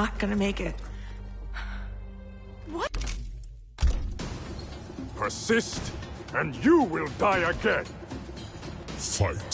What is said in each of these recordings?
not gonna make it. What? Persist, and you will die again. Fight.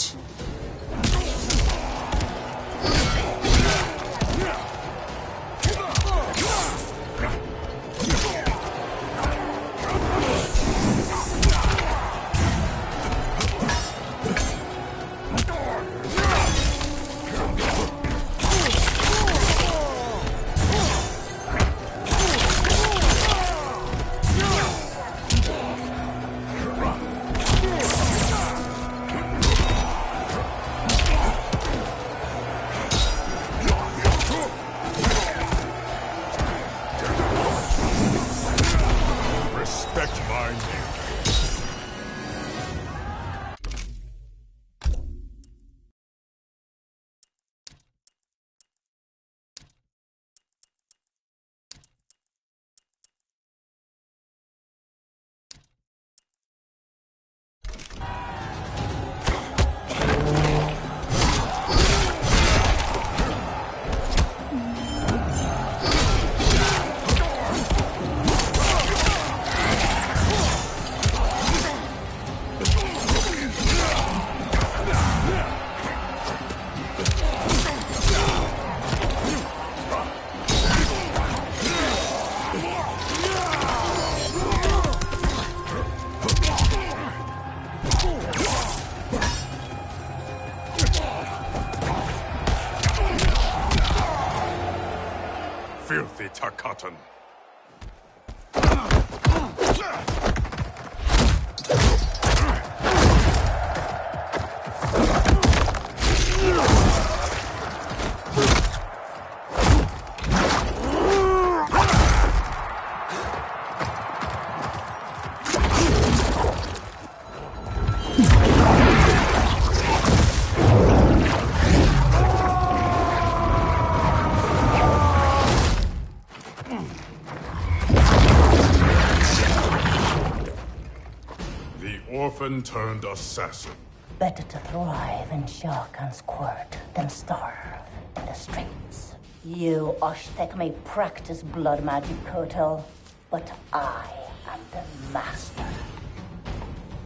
Turned assassin. Better to thrive in Shao Kahn's court than starve in the streets. You Osh-Tekk may practice blood magic, Kotal, but I am the master.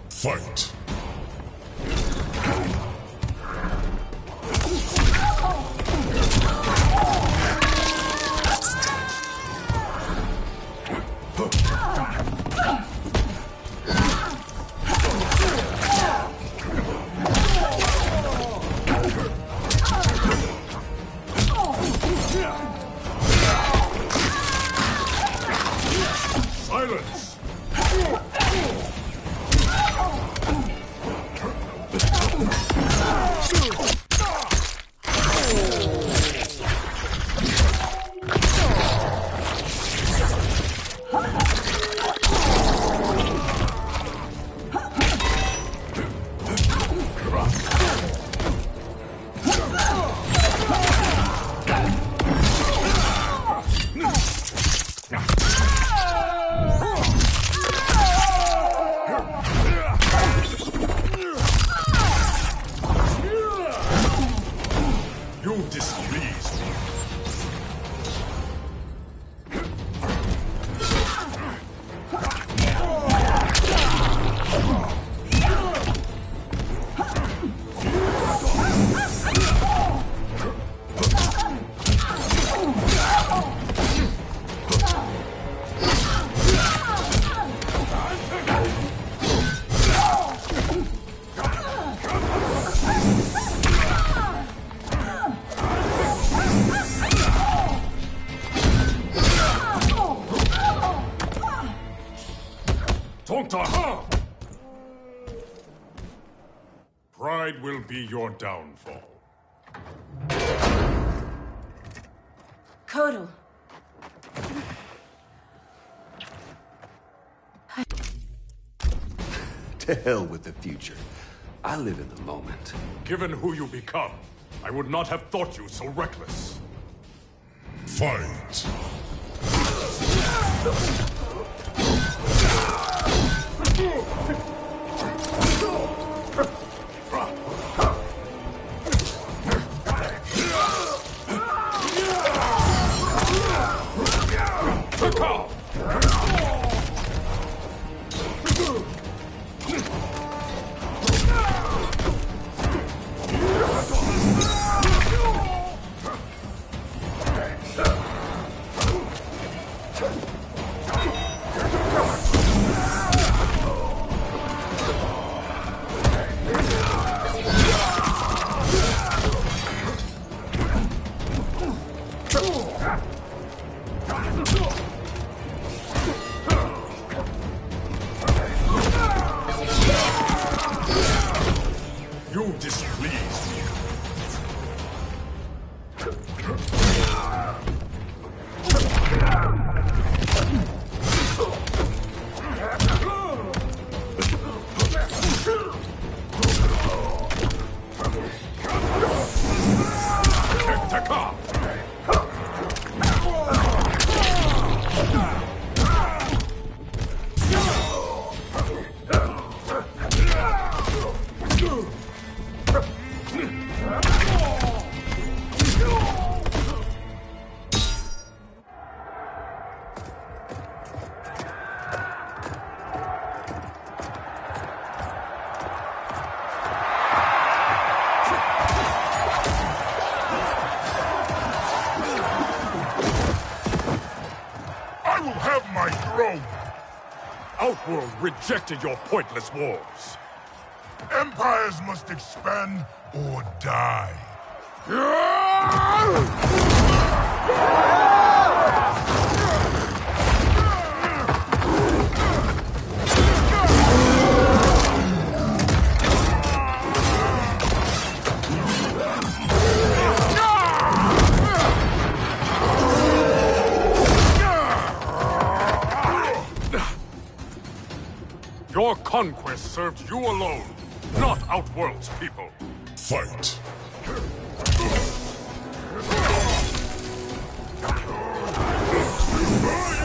Fight. Be your downfall. Kotal. To hell with the future. I live in the moment. Given who you become, I would not have thought you so reckless. Fight! Rejected your pointless wars. Empires must expand or die. Conquest served you alone, not Outworld's people. Fight! You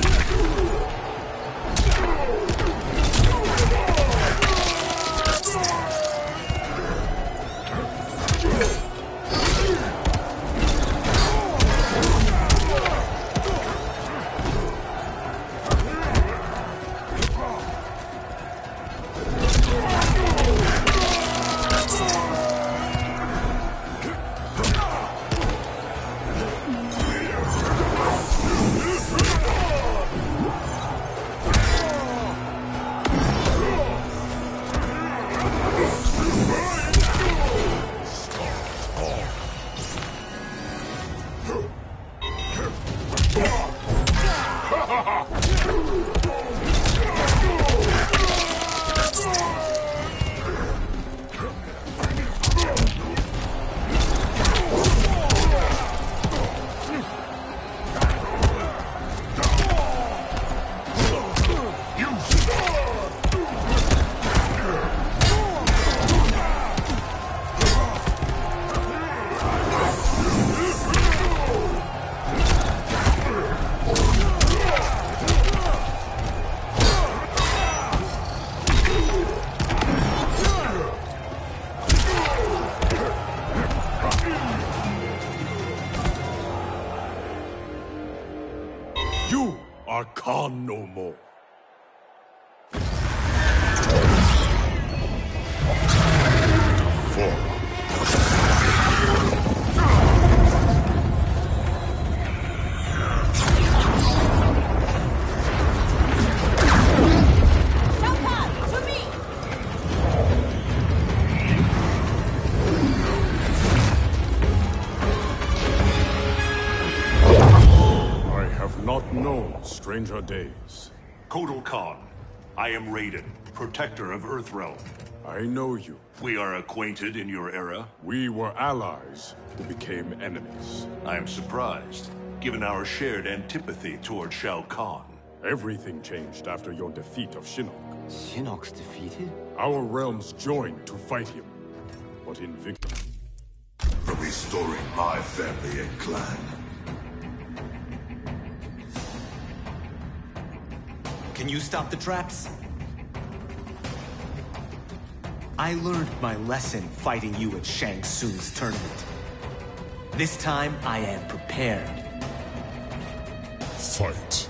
known stranger days. Kotal Khan. I am Raiden, protector of Earthrealm. I know you. We are acquainted in your era. We were allies who became enemies. I am surprised, given our shared antipathy toward Shao Kahn. Everything changed after your defeat of Shinnok. Shinnok's defeated? Our realms joined to fight him. But in victory... For restoring my family and clan. Can you stop the traps? I learned my lesson fighting you at Shang Tsung's tournament. This time, I am prepared. Fight.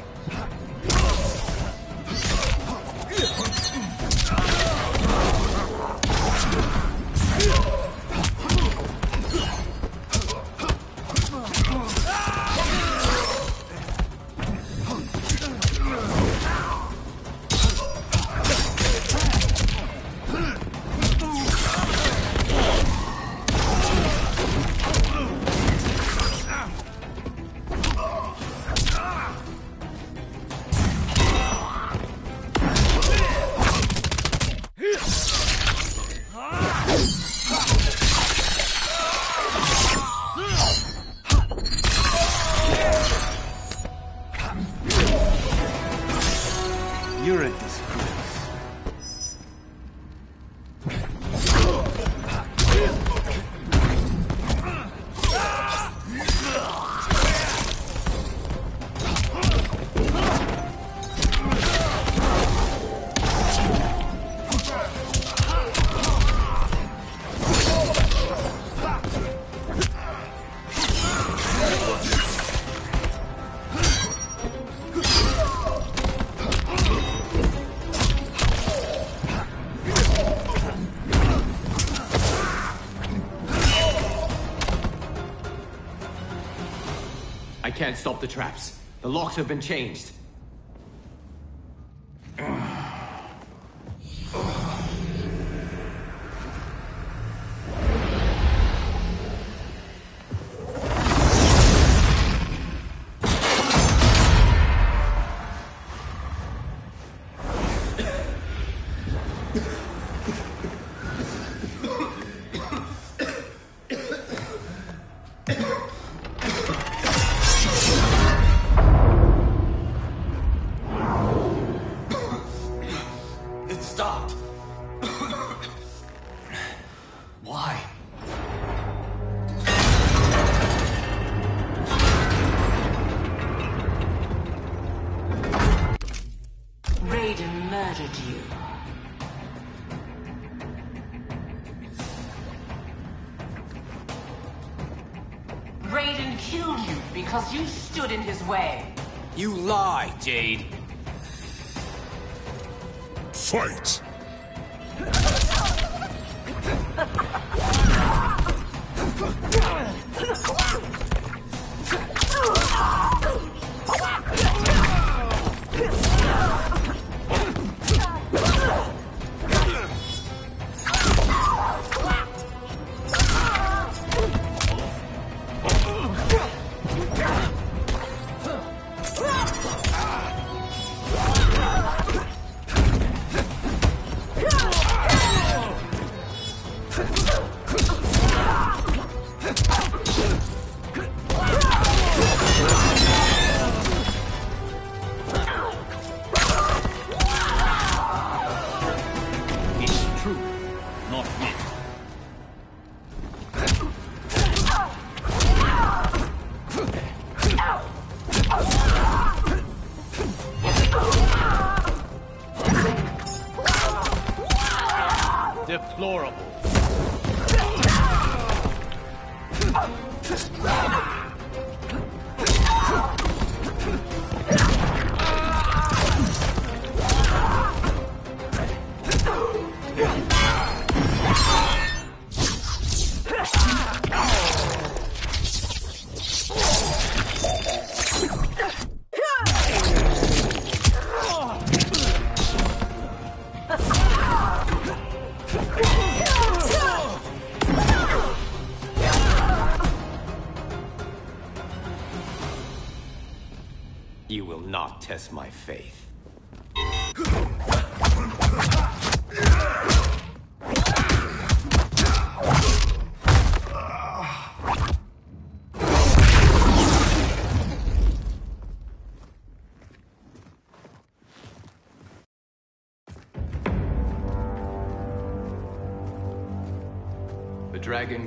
Can't stop the traps. The locks have been changed.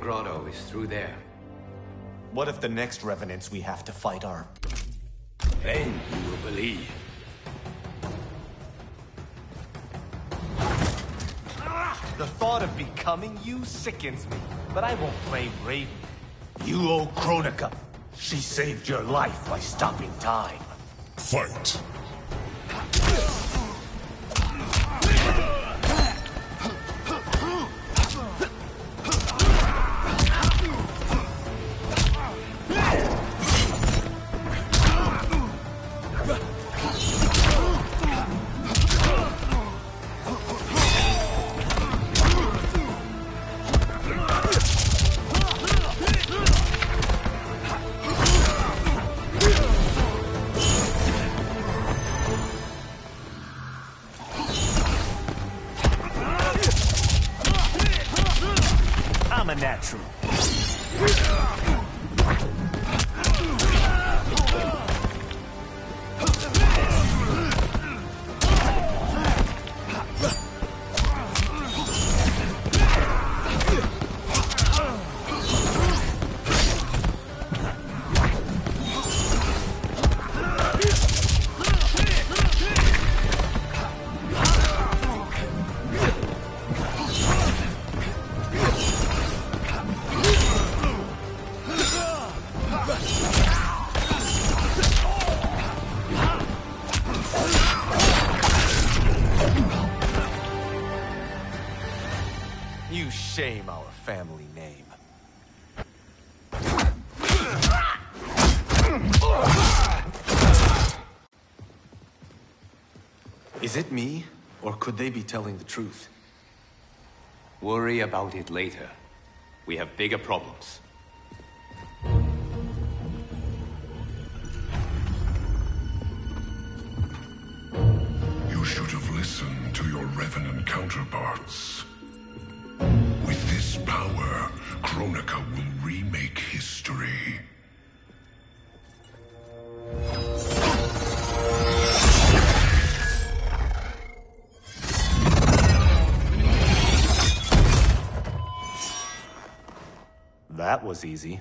Grotto is through there. What if the next Revenants we have to fight are... Then you will believe. The thought of becoming you sickens me, but I won't blame Raiden. You owe Kronika. She saved your life by stopping time. Fight. I'm a natural. Could they be telling the truth? Worry about it later. We have bigger problems. You should have listened to your Revenant counterparts. With this power, Kronika will remake history. Was easy.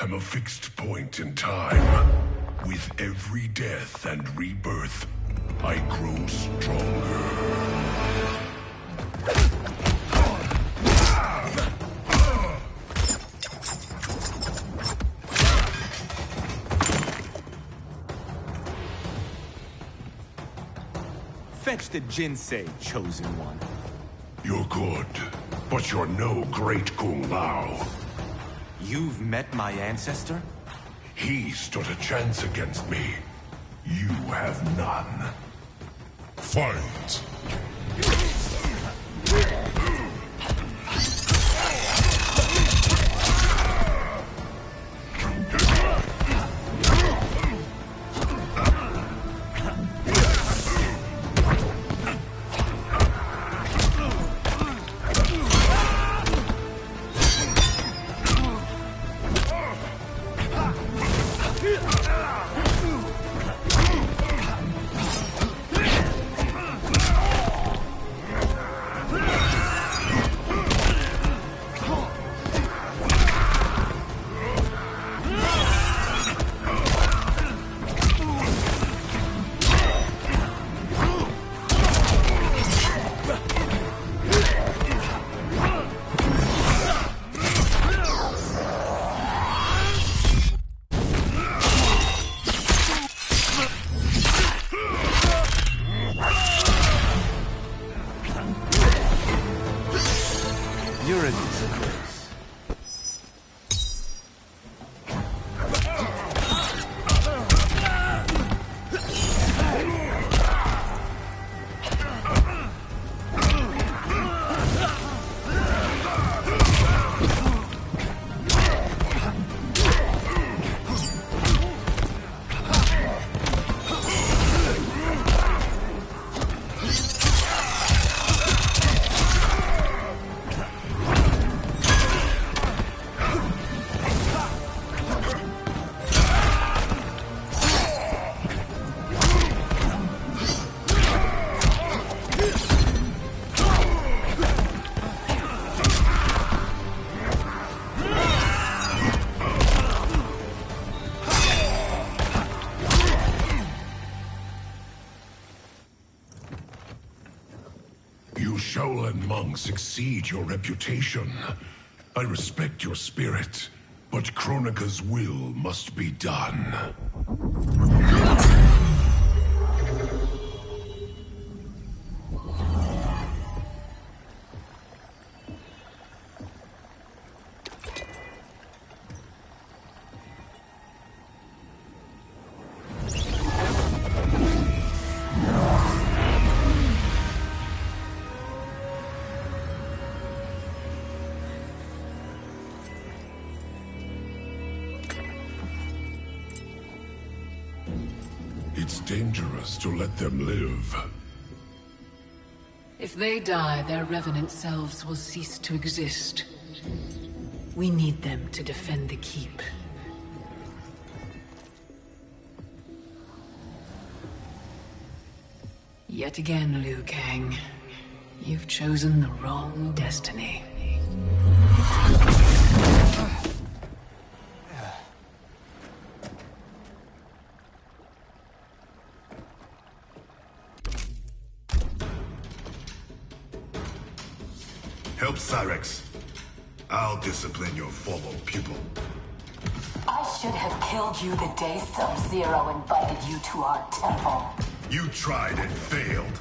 Am a fixed point in time. With every death and rebirth, I grow The Jinsei, chosen one. You're good, but you're no great Kung Lao. You've met my ancestor? He stood a chance against me. You have none. Fight! Monks exceed your reputation. I respect your spirit, but Kronika's will must be done. Them live. If they die, their revenant selves will cease to exist. We need them to defend the keep. Yet again, Liu Kang. You've chosen the wrong destiny. Day Sub-Zero invited you to our temple. You tried and failed.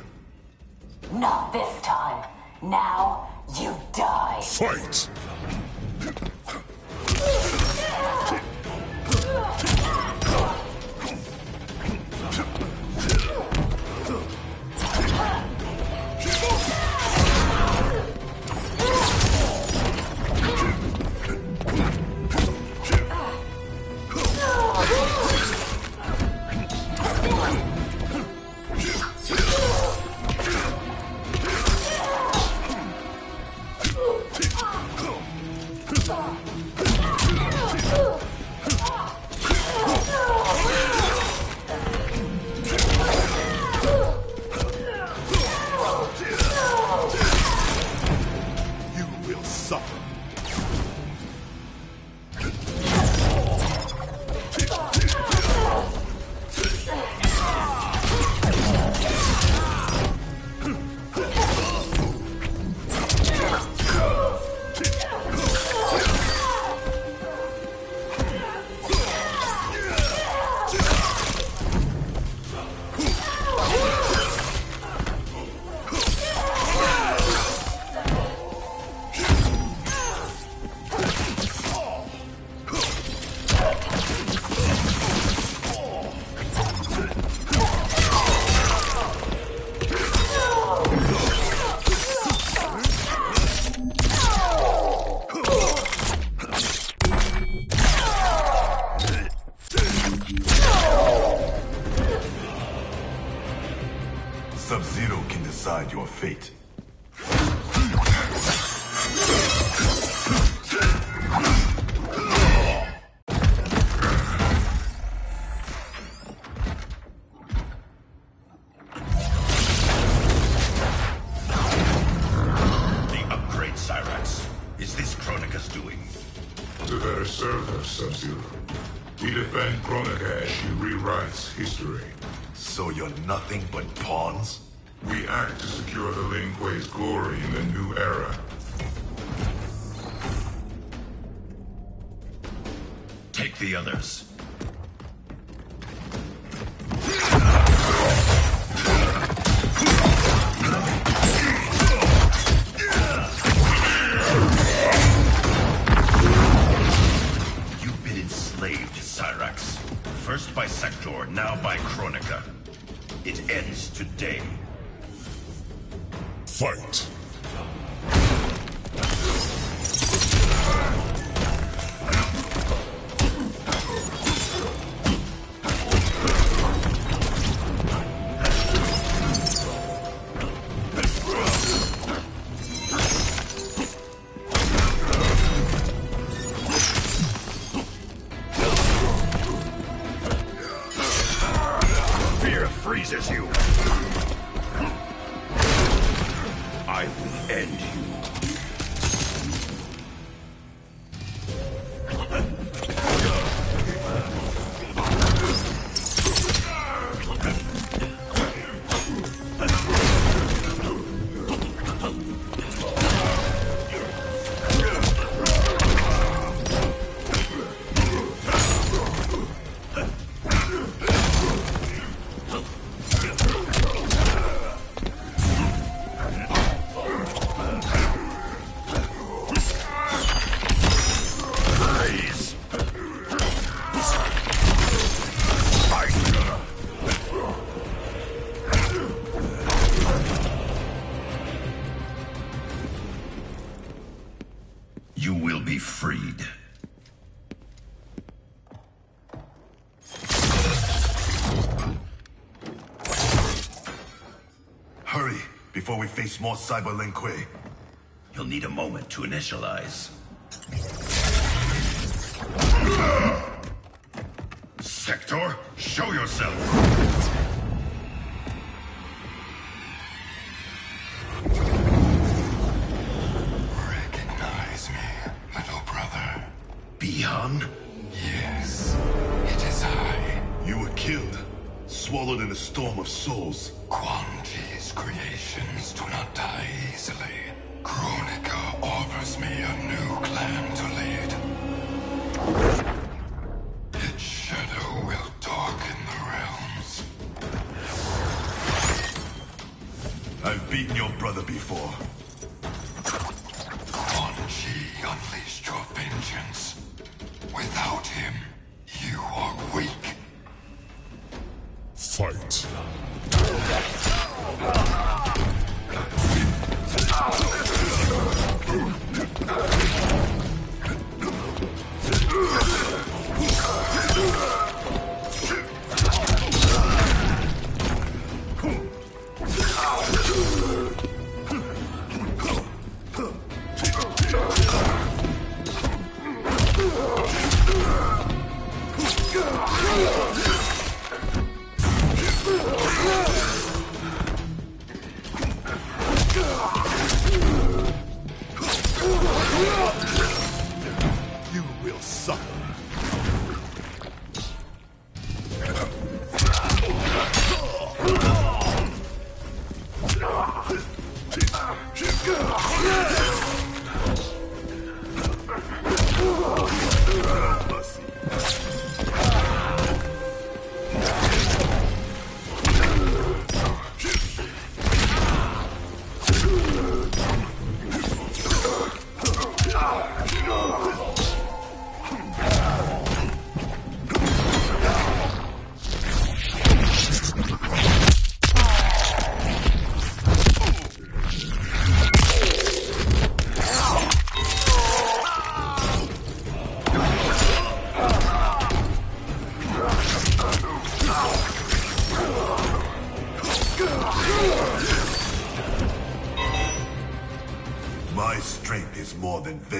Not this time. Now, you die. Fight! Now by Kronika. It ends today. Fight! more Cyberlink You'll need a moment to initialize.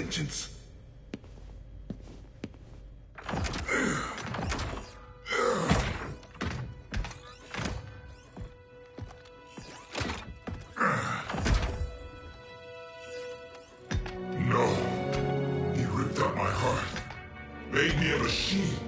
vengeance. No. He ripped out my heart. Made me a machine.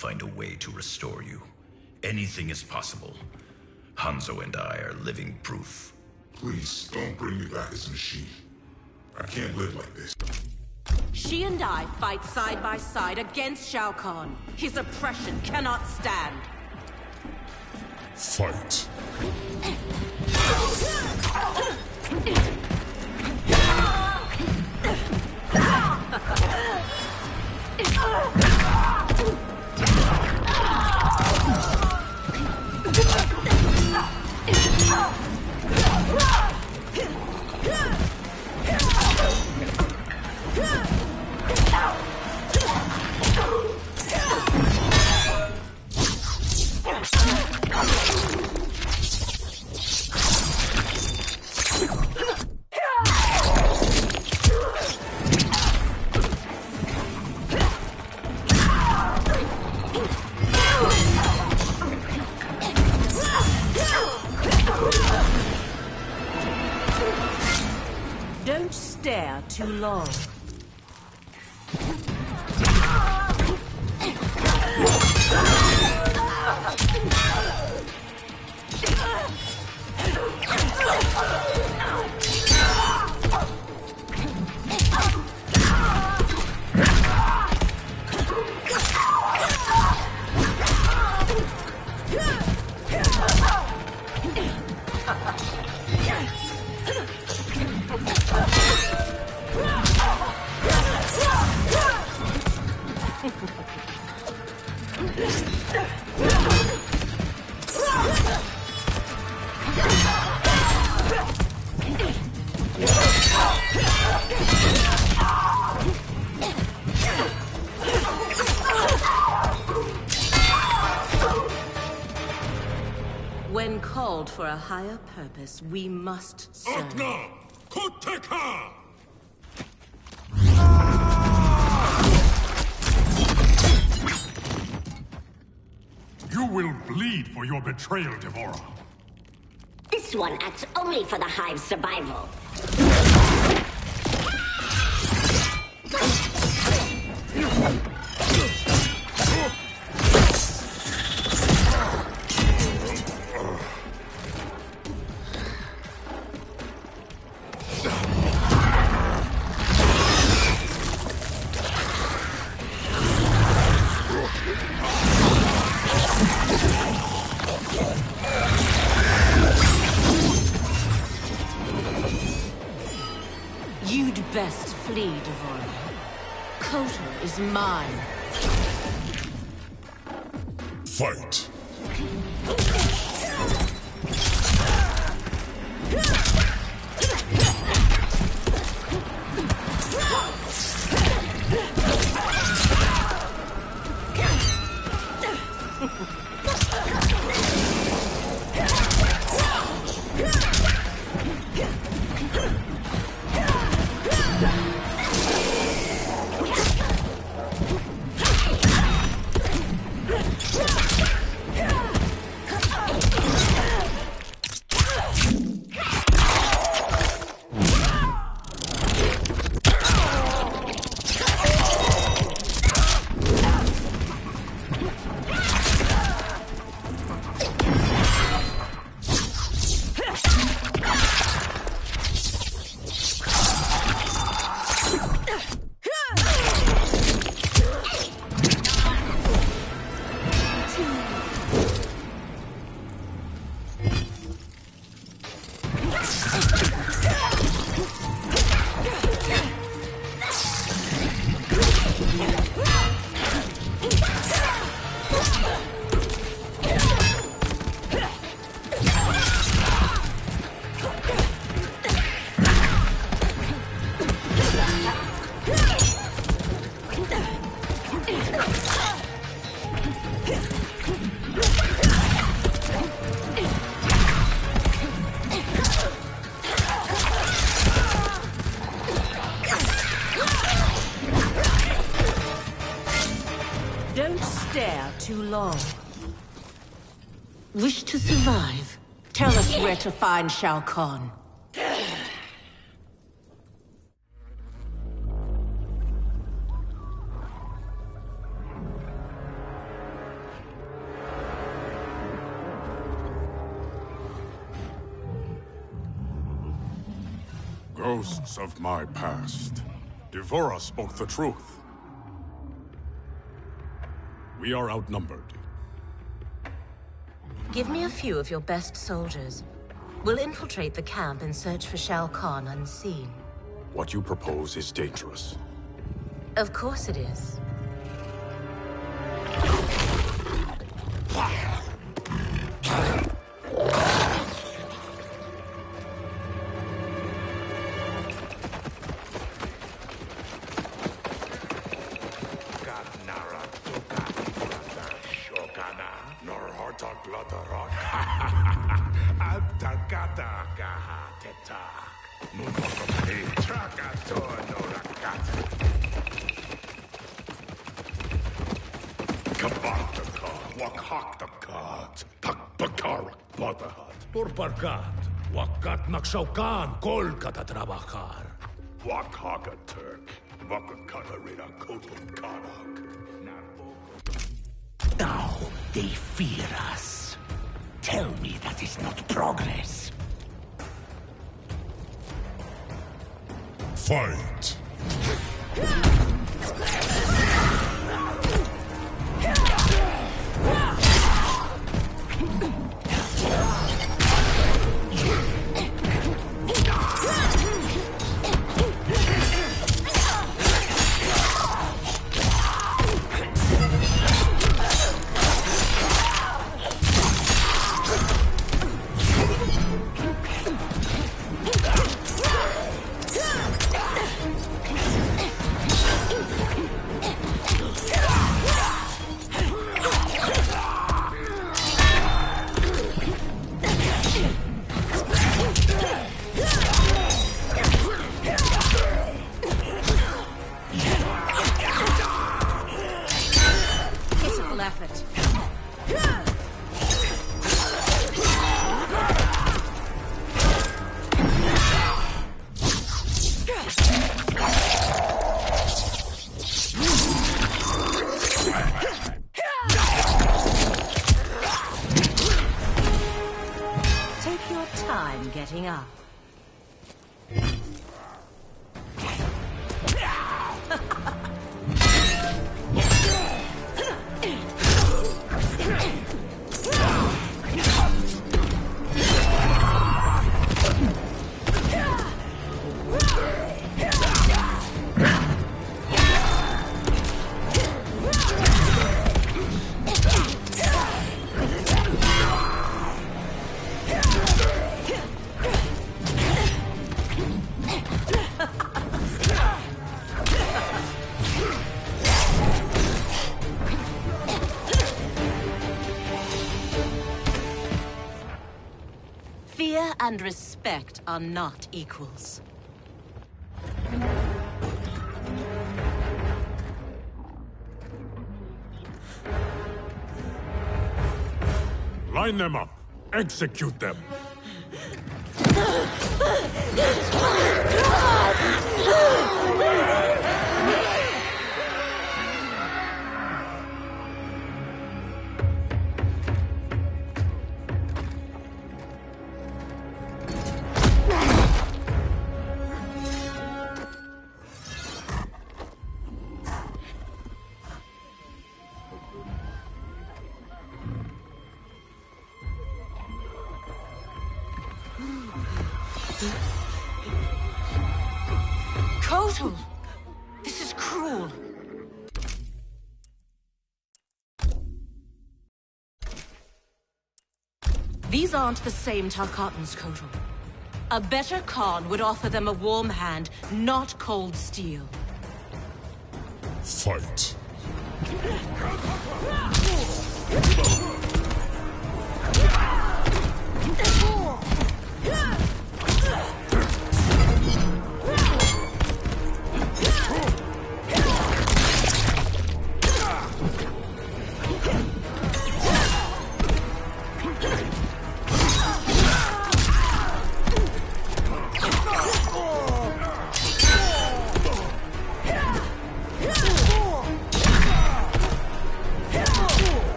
Find a way to restore you. Anything is possible. Hanzo and I are living proof. Please, don't bring me back as a machine. I can't live like this. She and I fight side by side against Shao Kahn. His oppression cannot stand. Stare a higher purpose, we must serve. Koteka! You will bleed for your betrayal, D'Vorah. This one acts only for the Hive's survival. To find Shao Kahn. Ghosts of my past. D'Vorah spoke the truth. We are outnumbered. Give me a few of your best soldiers. We'll infiltrate the camp and search for Shao Kahn unseen. What you propose is dangerous. Of course it is. Wakat magsaukan kol trabajar. Wakaka Turk, Wakakata Reda Kotul Kanak. Now they fear us. Tell me that is not progress. Fight! And respect are not equals. Line them up. Execute them. aren't the same Tarkatans, Kotal. A better Khan would offer them a warm hand, not cold steel. Fight!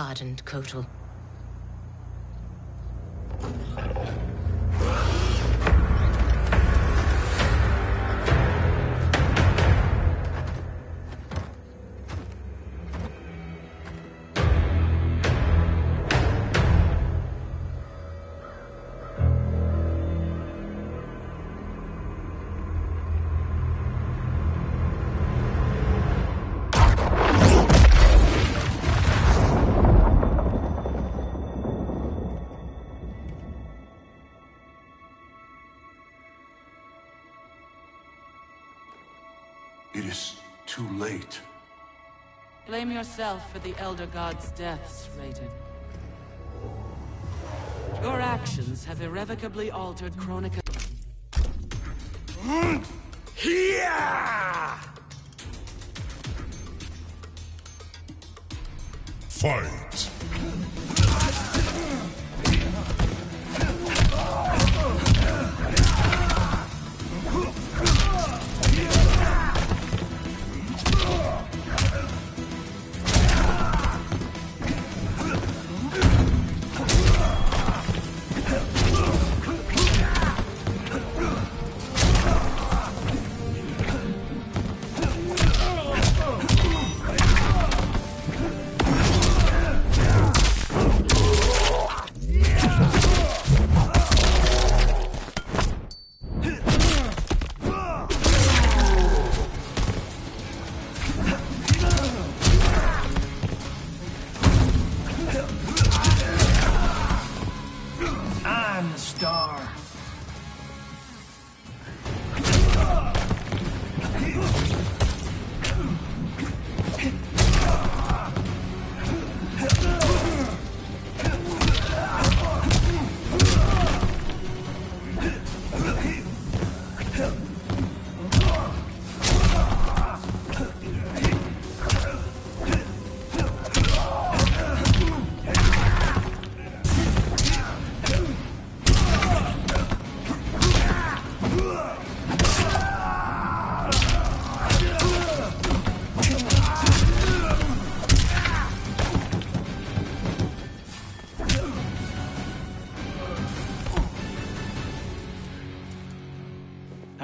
hardened, Kotal. Blame yourself for the Elder God's deaths, Raiden. Your actions have irrevocably altered Kronika.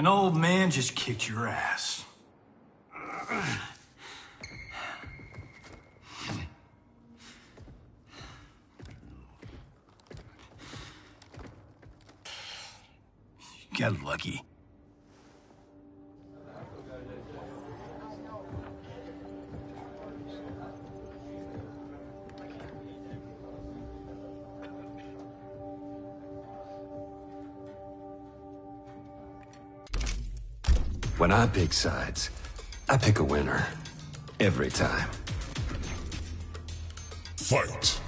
An old man just kicked your ass. Get lucky. When I pick sides, I pick a winner. Every time. Fight!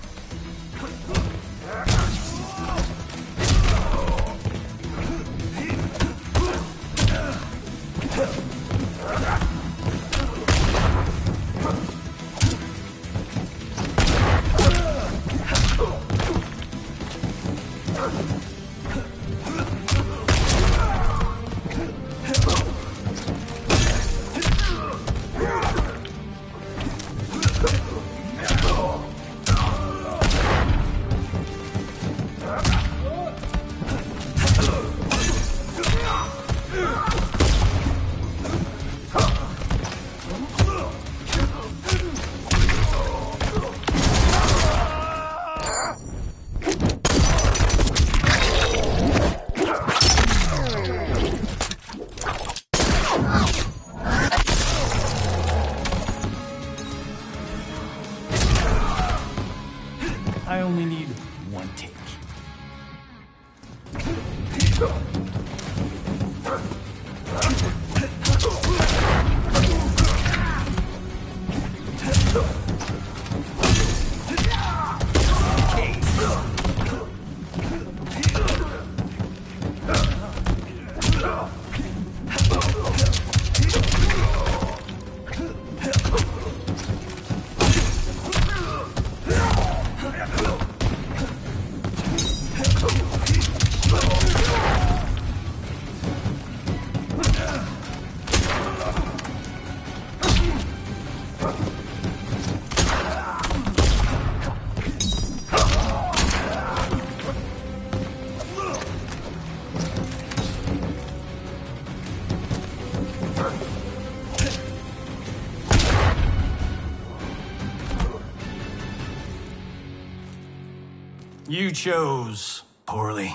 You chose poorly.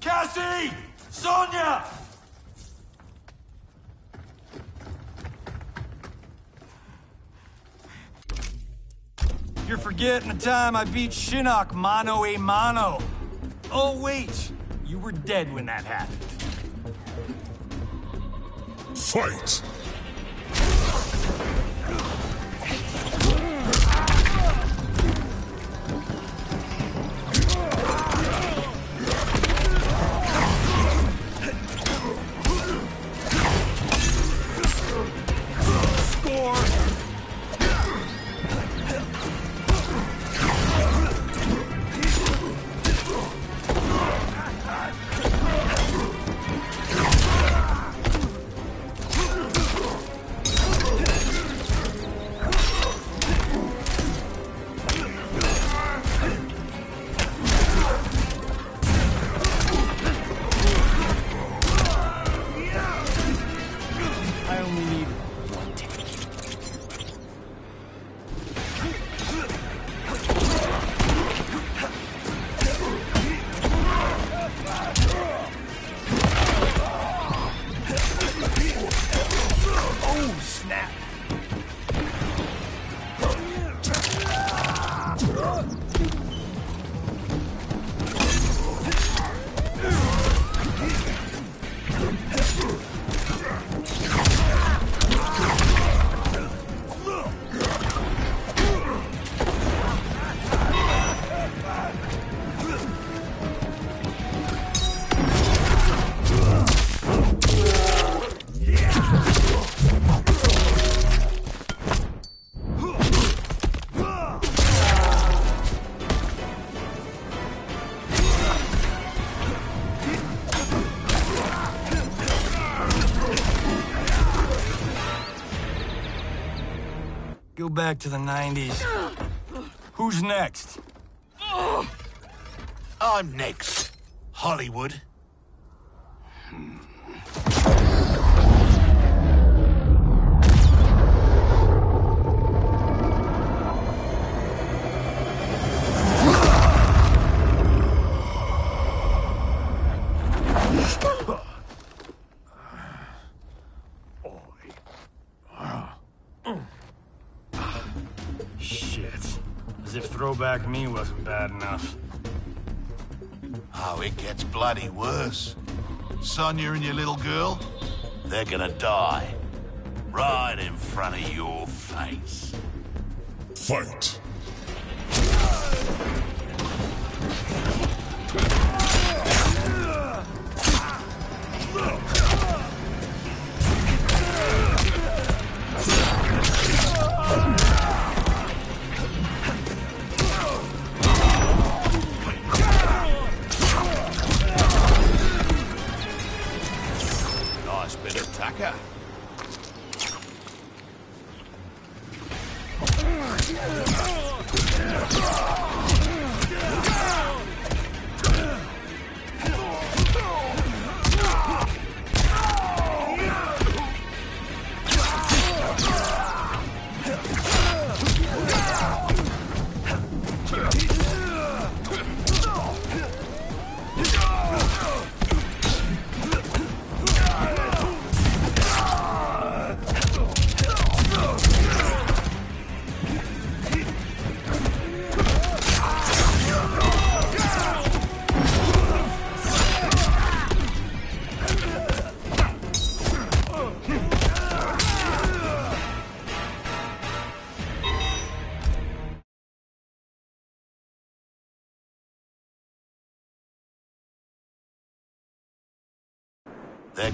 Cassie! Sonya! You're forgetting the time I beat Shinnok mano a mano. Oh, wait. You were dead when that happened. Fight! Back to the 90s. Who's next? I'm next. Hollywood. Wasn't bad enough. Oh, it gets bloody worse. Sonya and your little girl, they're gonna die. Right in front of your face. Fight!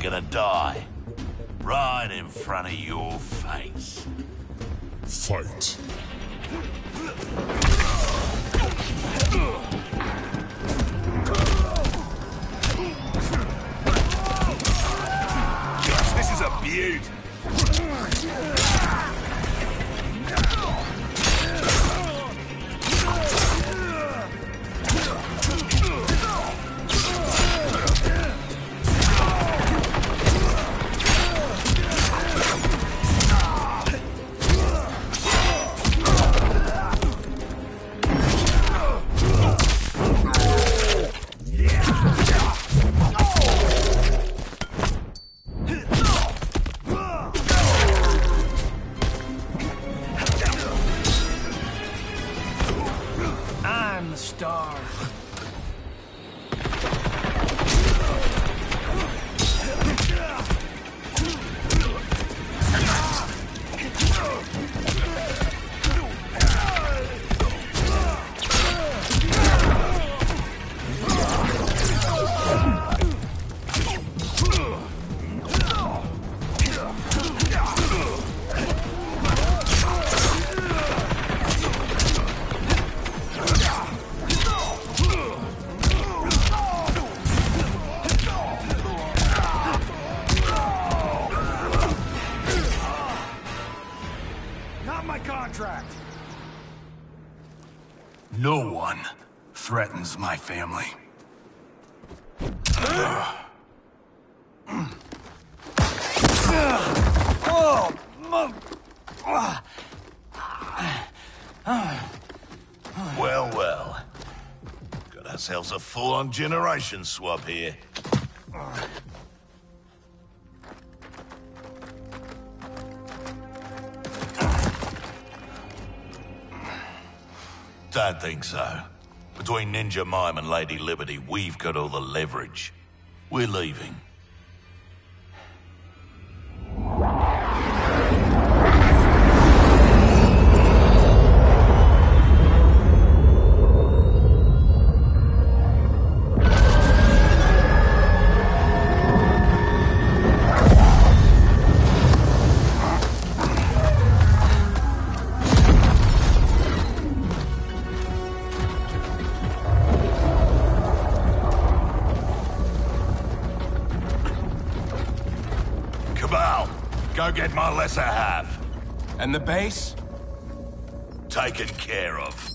Gonna die. Right in front of your face. Fight! Family. Well, well. Got ourselves a full-on generation swap here. Don't think so. Between Ninja Mime and Lady Liberty, we've got all the leverage. We're leaving. My lesser half. And the base? Taken care of.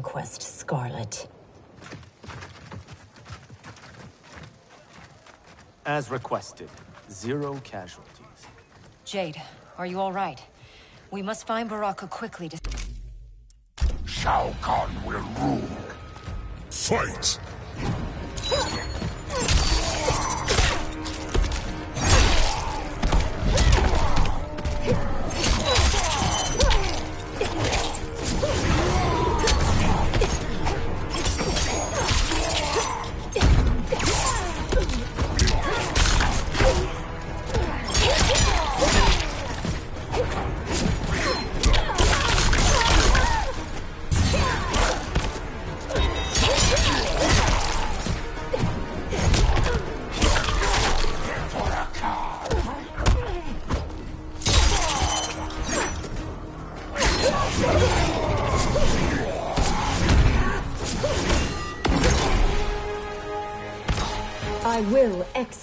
Conquest, Skarlet. As requested, zero casualties. Jade, are you all right? We must find Baraka quickly to...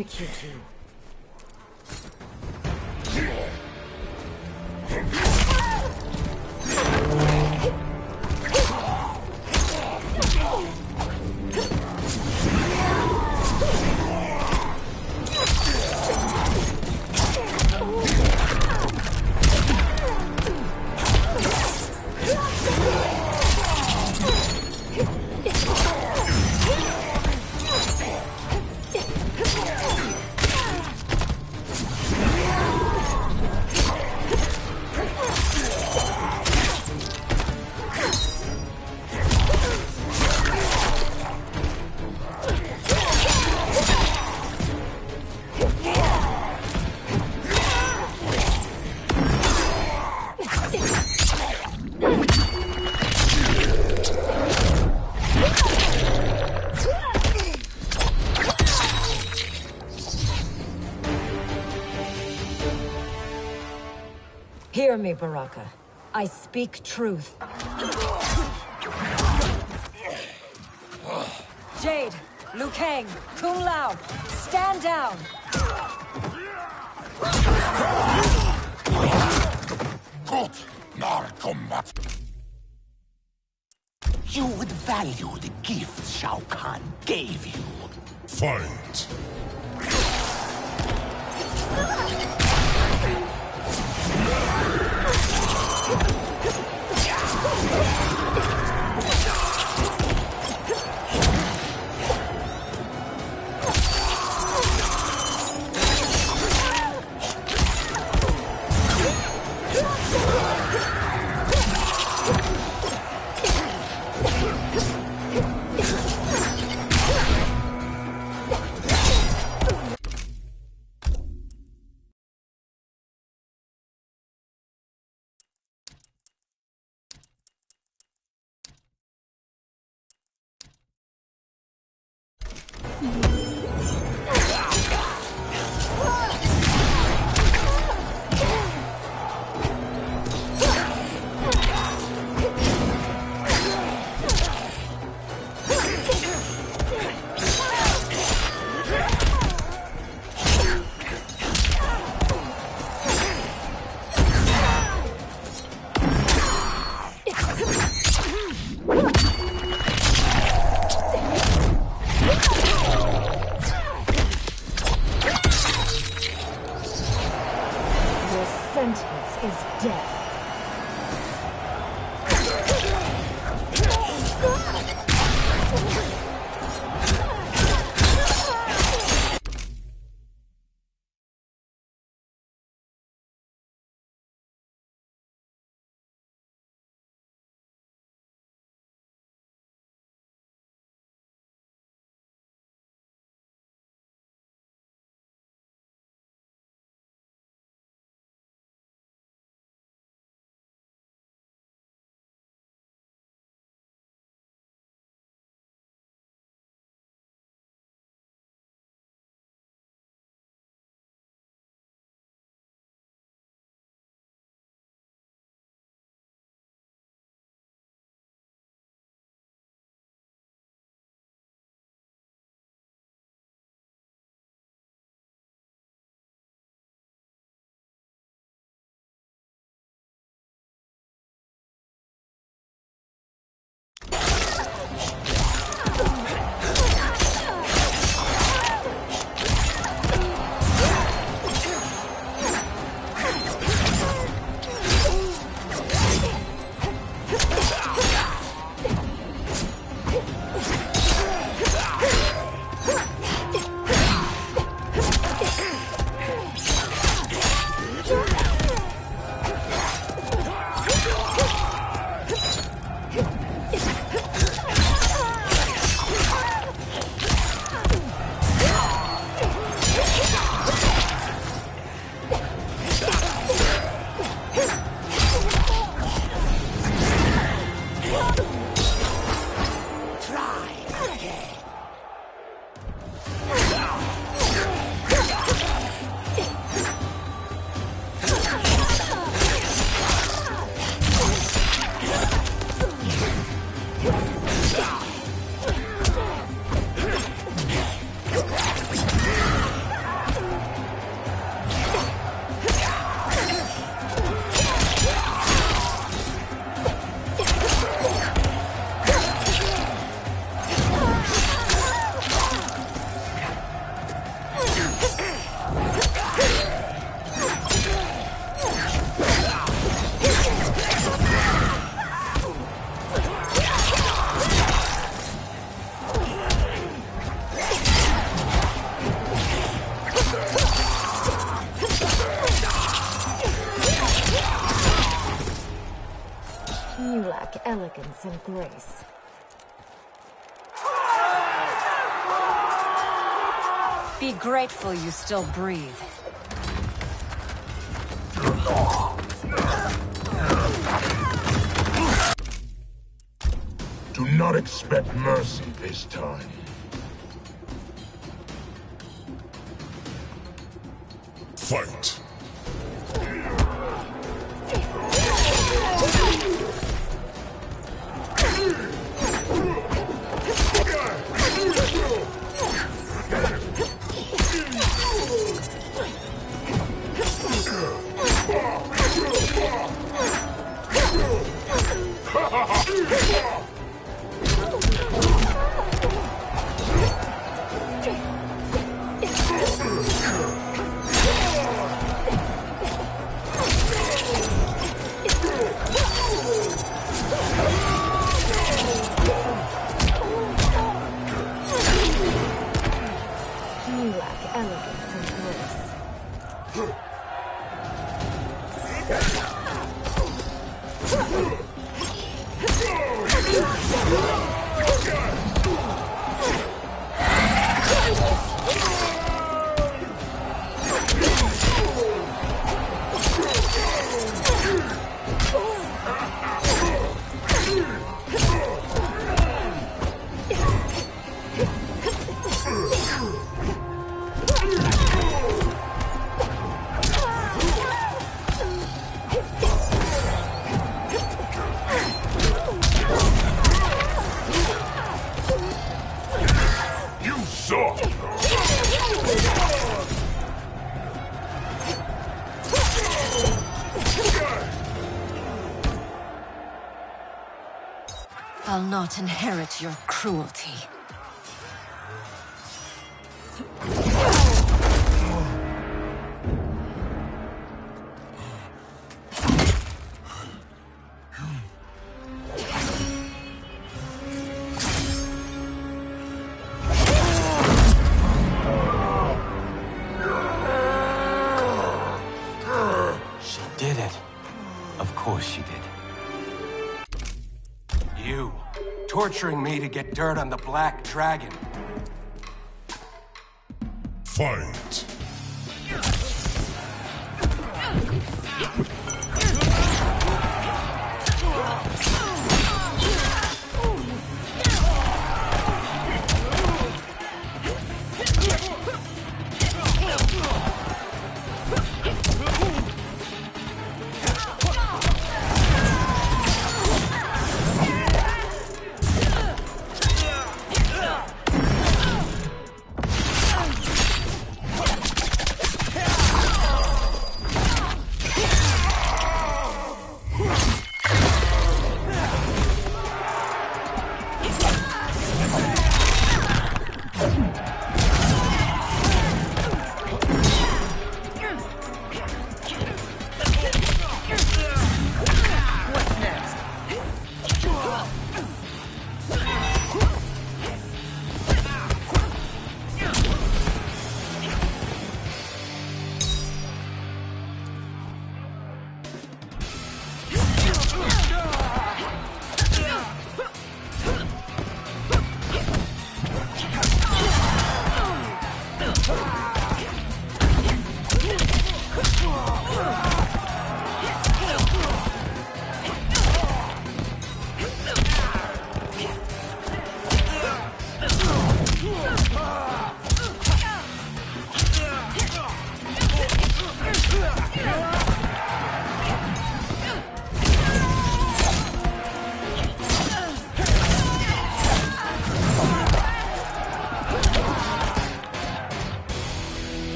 execute you. Hear Baraka. I speak truth. Jade, Liu Kang, Kung Lao, stand down! Good. Now combat. You would value the gift Shao Kahn gave you. Fight. Grace. Be grateful you still breathe. Do not expect mercy this time. Not inherit your cruelty. She did it. Of course she did. Torturing me to get dirt on the Black Dragon. Fight.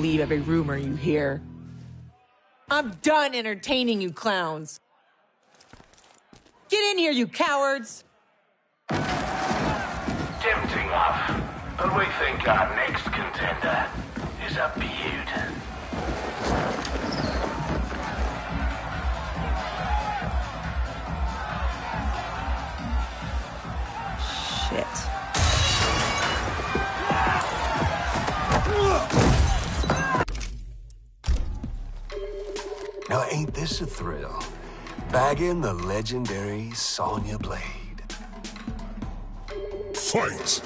Believe every rumor you hear. I'm done entertaining you clowns. Get in here, you cowards! Tempting enough. But we think our next contender a thrill? bagging the legendary Sonya Blade. Fight!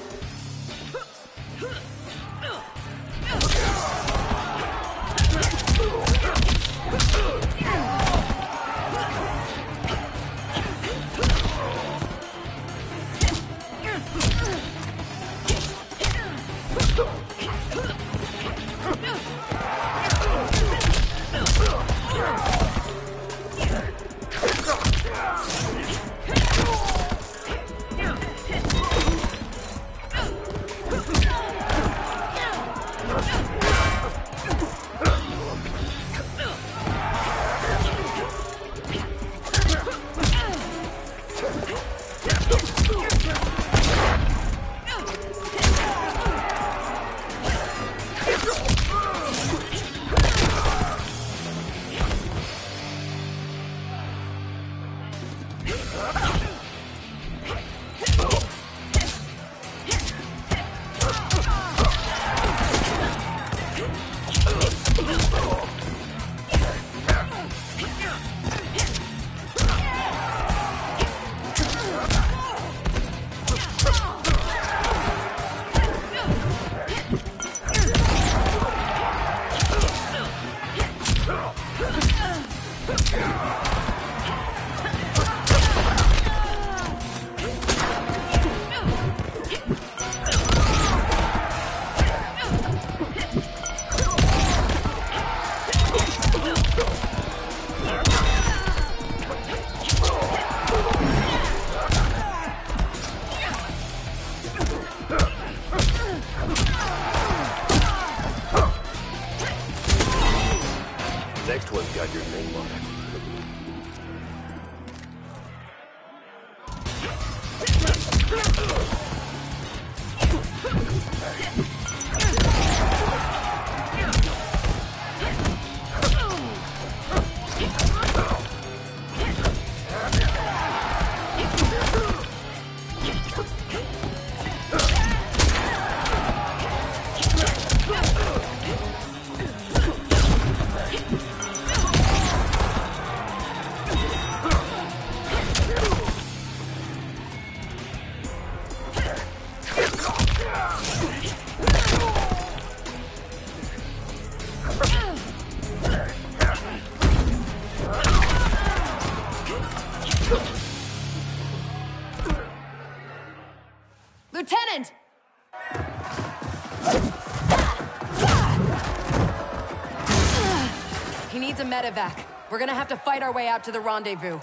Medevac. We're gonna have to fight our way out to the rendezvous.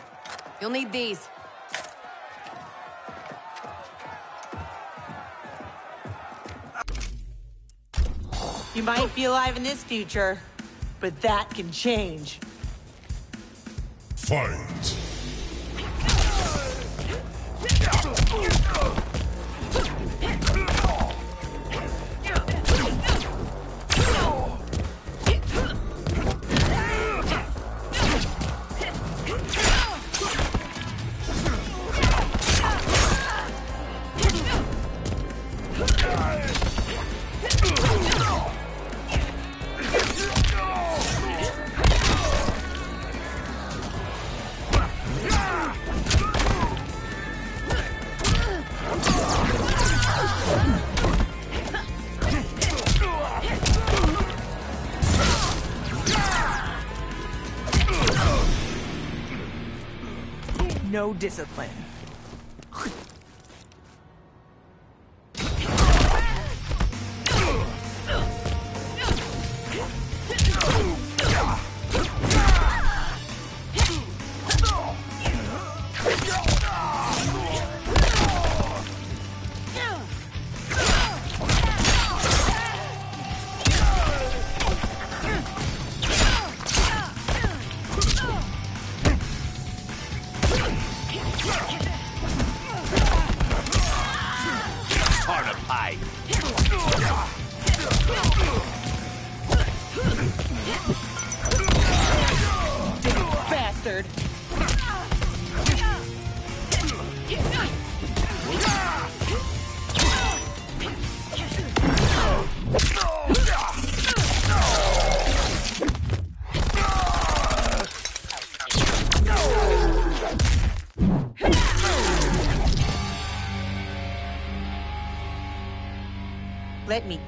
You'll need these. You might be alive in this future, but that can change. Fight! Discipline.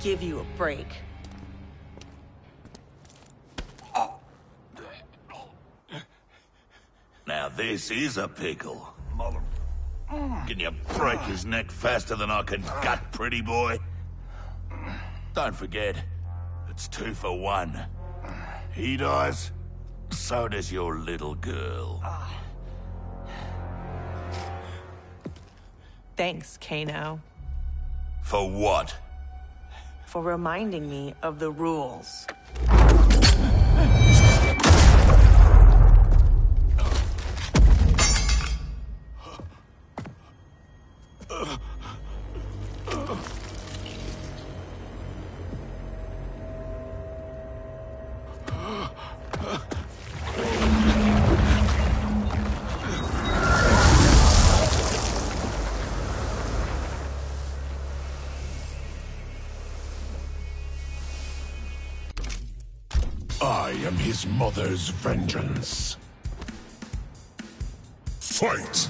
Give you a break. Now this is a pickle. Mother... Mm. Can you break his neck faster than I can gut, pretty boy? Don't forget, it's two for one. He dies, so does your little girl. Ah. Thanks, Kano, For what? For reminding me of the rules. Am his mother's vengeance. Fight!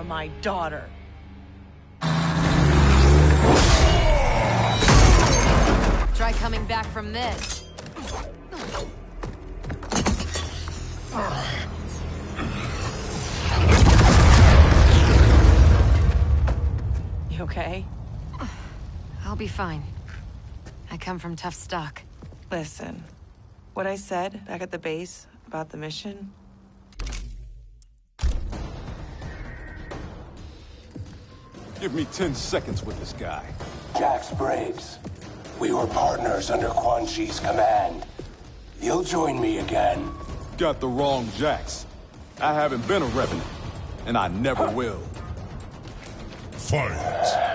From my daughter. Try coming back from this. You okay? I'll be fine. I come from tough stock. Listen, what I said back at the base about the mission, Give me 10 seconds with this guy. Jax Braves. We were partners under Quan Chi's command. You'll join me again. Got the wrong Jax. I haven't been a revenant, and I never will. Fight!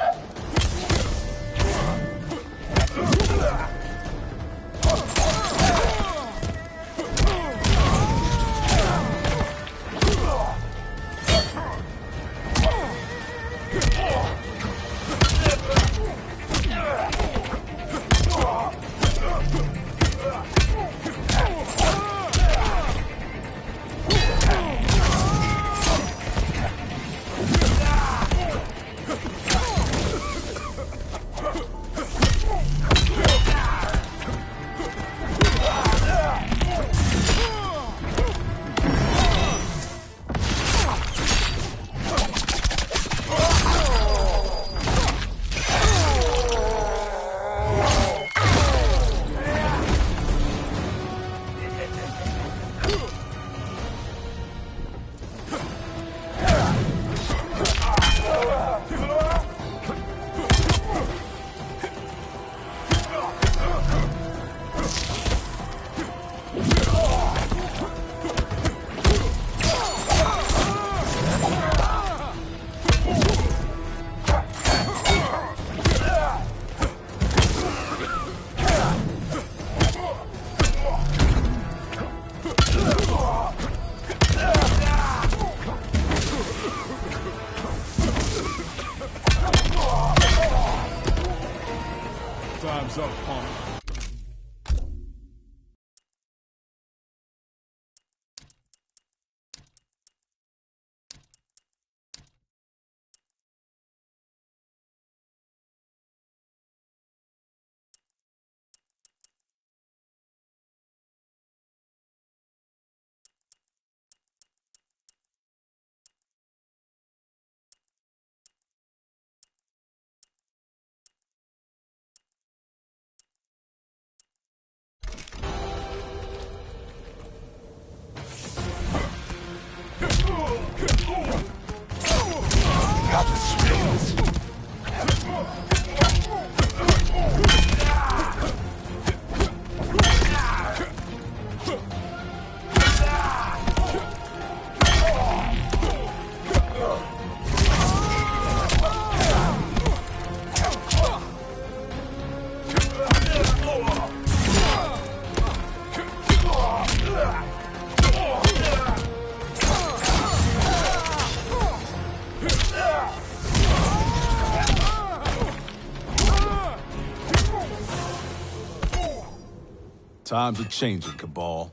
Times are changing, Kabal.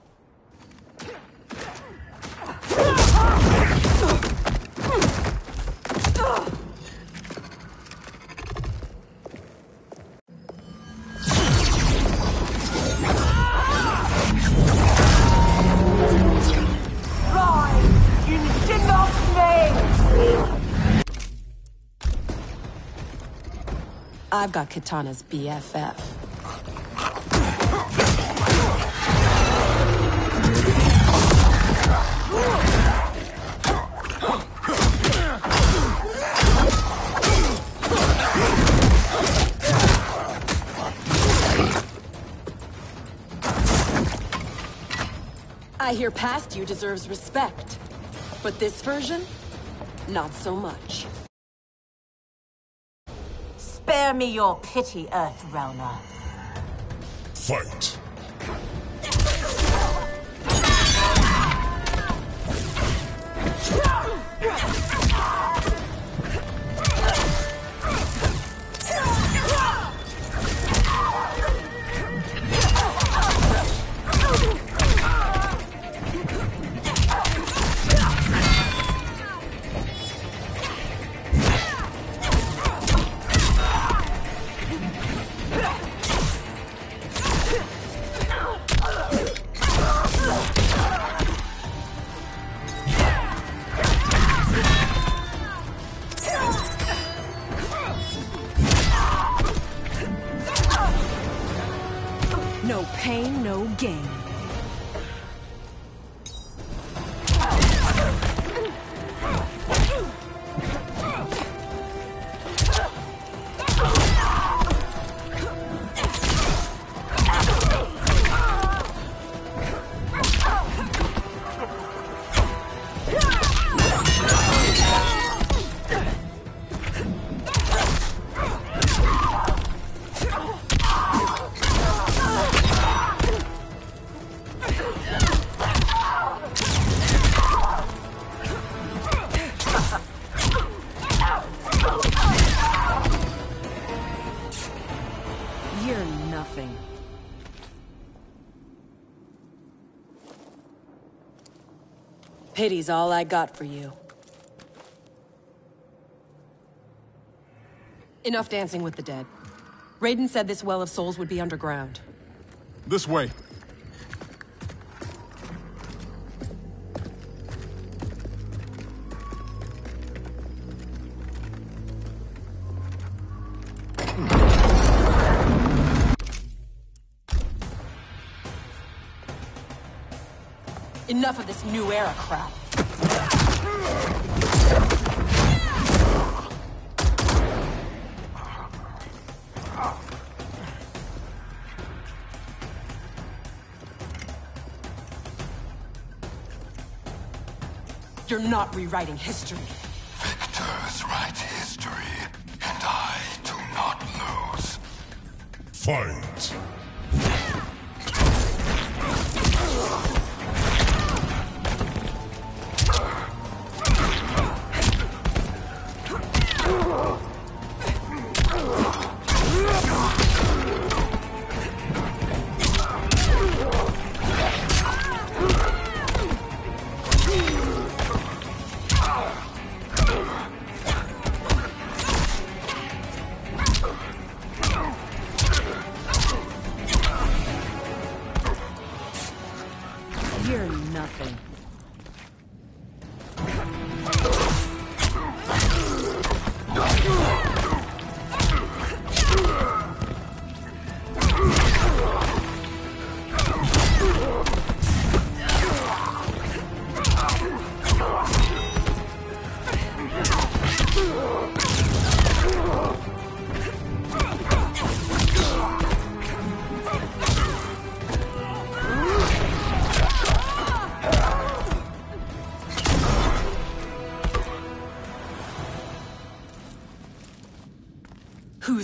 I've got Kitana's BFF. I hear past you deserves respect. But this version? Not so much. Spare me your pity, Earthrealmer. Fight. Pity's all I got for you. Enough dancing with the dead. Raiden said this Well of Souls would be underground. This way. Enough of this new era crap. Not rewriting history. Victors write history, and I do not lose. Fight.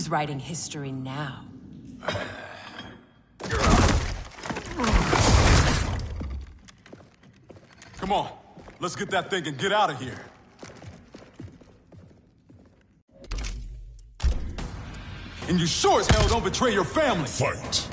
Who's writing history now? Come on, let's get that thing and get out of here. And you sure as hell don't betray your family. Fight.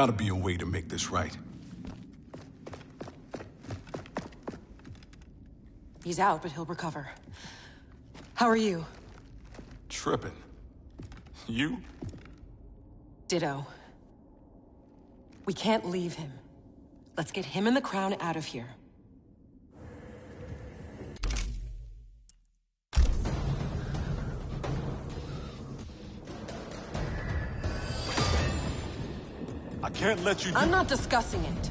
Gotta be a way to make this right. He's out, but he'll recover. How are you? Tripping. You? Ditto. We can't leave him. Let's get him and the crown out of here. Can't let you I'm not discussing it.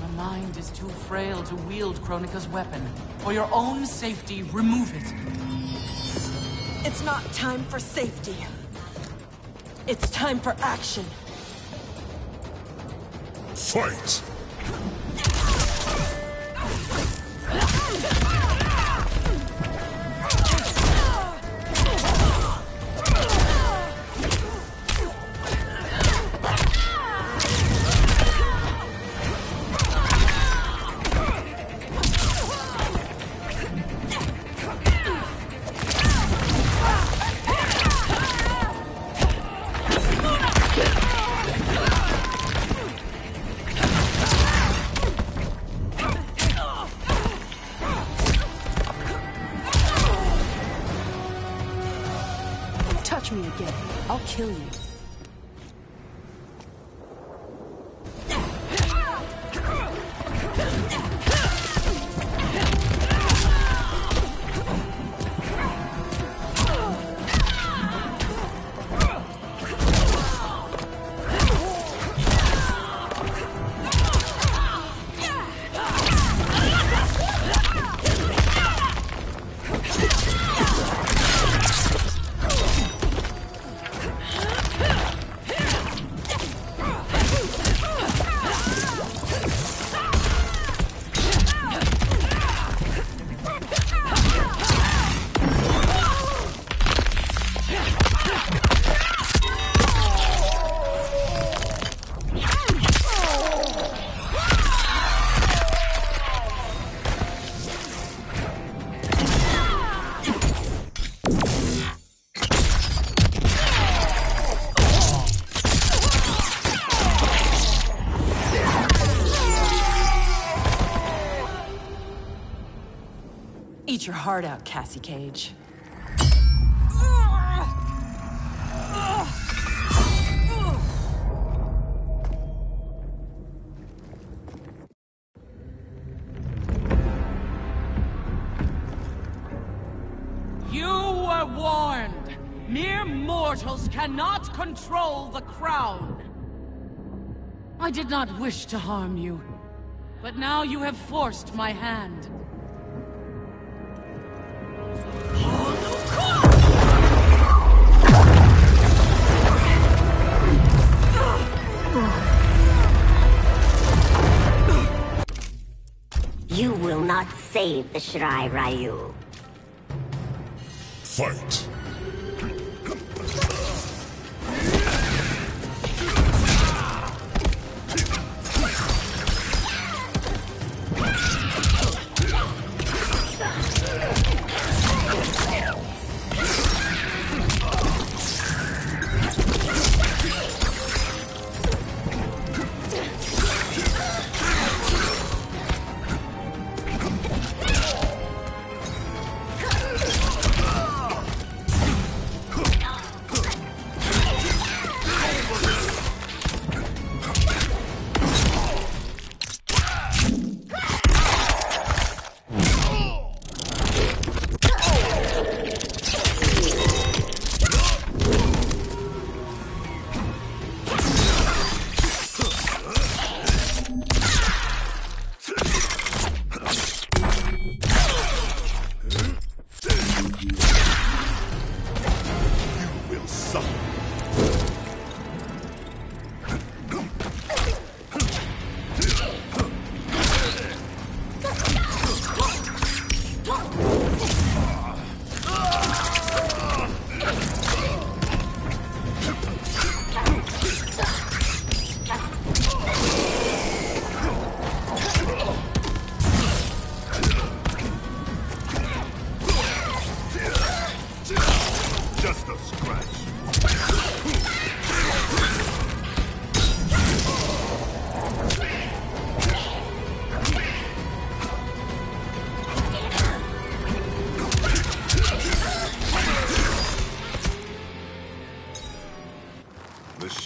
My mind is too frail to wield Kronika's weapon. For your own safety, remove it. It's not time for safety. It's time for action. Fight! Heart out, Cassie Cage. You were warned. Mere mortals cannot control the crown. I did not wish to harm you, but now you have forced my hand. Save the Shirai Ryu. Fight.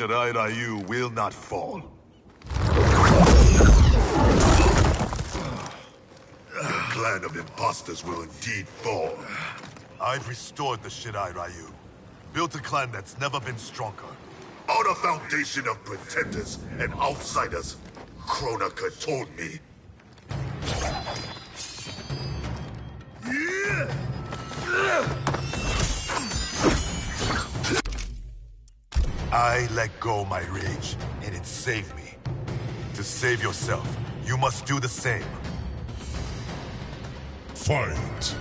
Shirai Ryu will not fall. The clan of imposters will indeed fall. I've restored the Shirai Ryu. Built a clan that's never been stronger. On a foundation of pretenders and outsiders, Kronika told me. I let go my rage, and it saved me. To save yourself, you must do the same. Fight.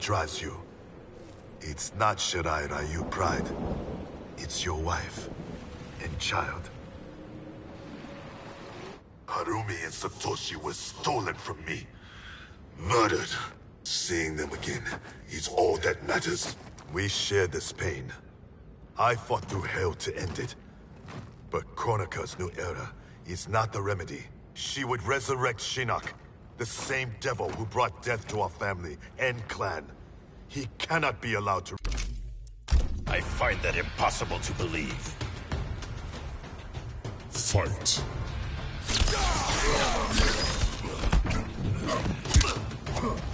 Drives you. It's not Shirai Ryu pride. It's your wife and child. Harumi and Satoshi were stolen from me. Murdered. Seeing them again is all that matters. We share this pain. I fought through hell to end it. But Kronika's new era is not the remedy. She would resurrect Shinnok, the same devil who brought death to our family and clan. He cannot be allowed to... I find that impossible to believe. Fight.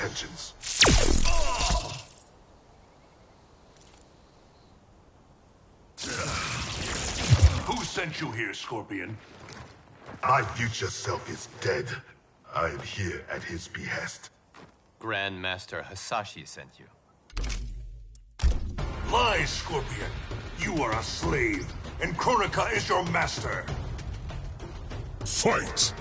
intentions. Who sent you here, Scorpion? My future self is dead. I am here at his behest. Grandmaster Hasashi sent you. Lies, Scorpion! You are a slave, and Kronika is your master! Fight!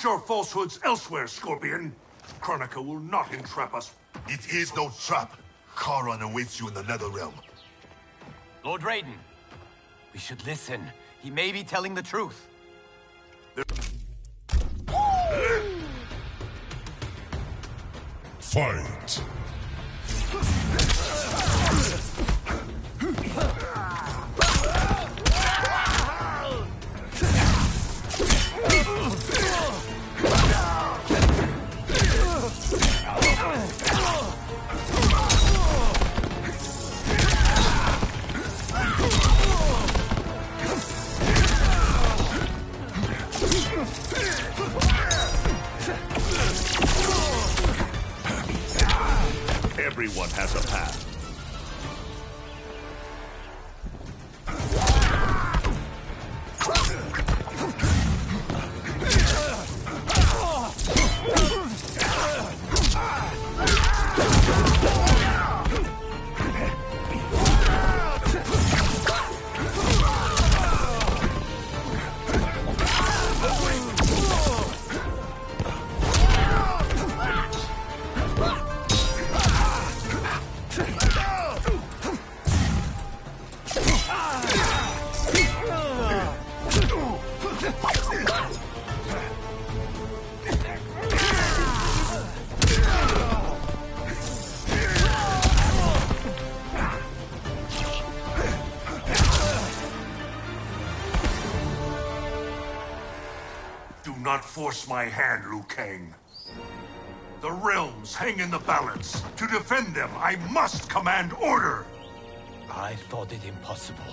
Spout your falsehoods elsewhere, Scorpion! Kronika will not entrap us. It is no trap. Charon awaits you in the Netherrealm. Lord Raiden, we should listen. He may be telling the truth. Fight! Force my hand, Liu Kang. The realms hang in the balance. To defend them, I must command order. I thought it impossible,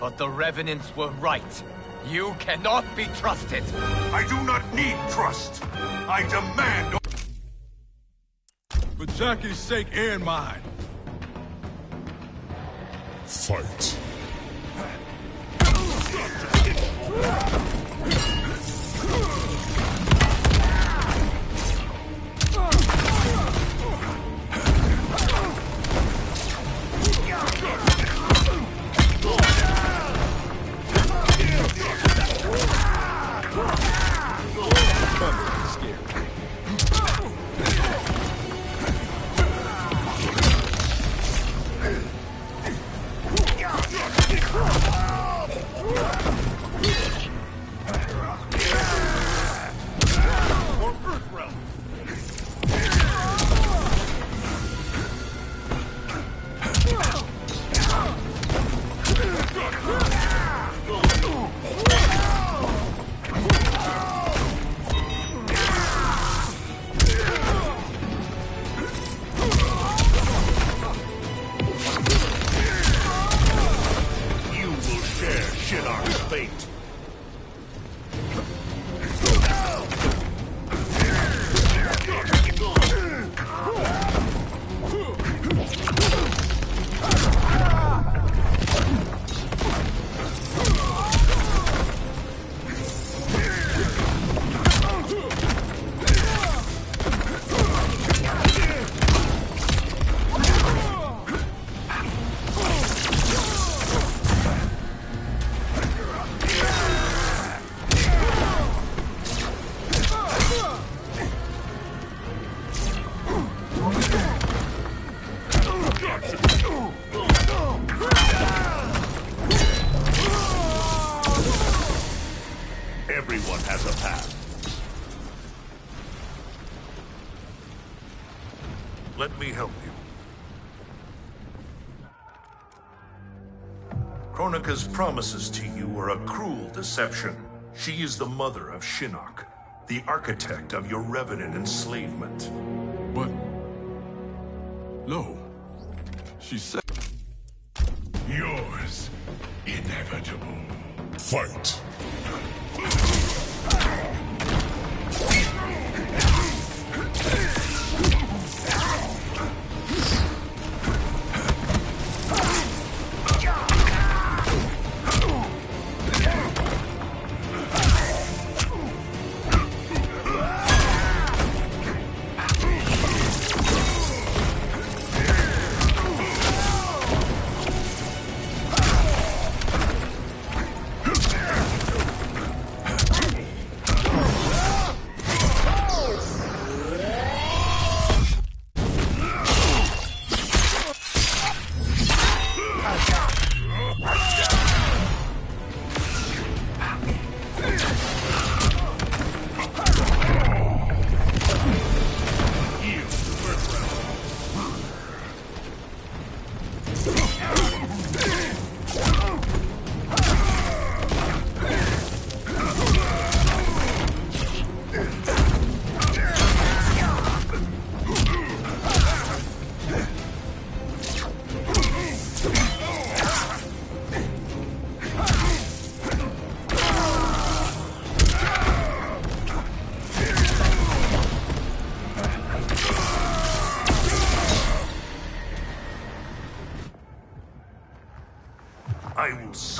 but the Revenants were right. You cannot be trusted. I do not need trust. I demand. For Jackie's sake and mine. Fight. Kronika's promises to you are a cruel deception. She is the mother of Shinnok, the architect of your Revenant enslavement. But... No. She said...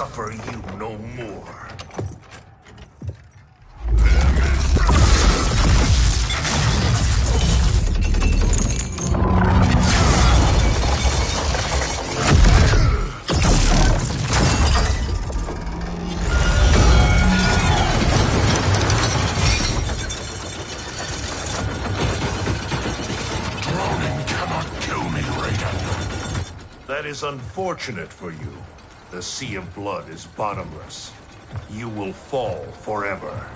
suffer you no more. Drowning cannot kill me, Raiden. That is unfortunate for you. The Sea of Blood is bottomless. You will fall forever.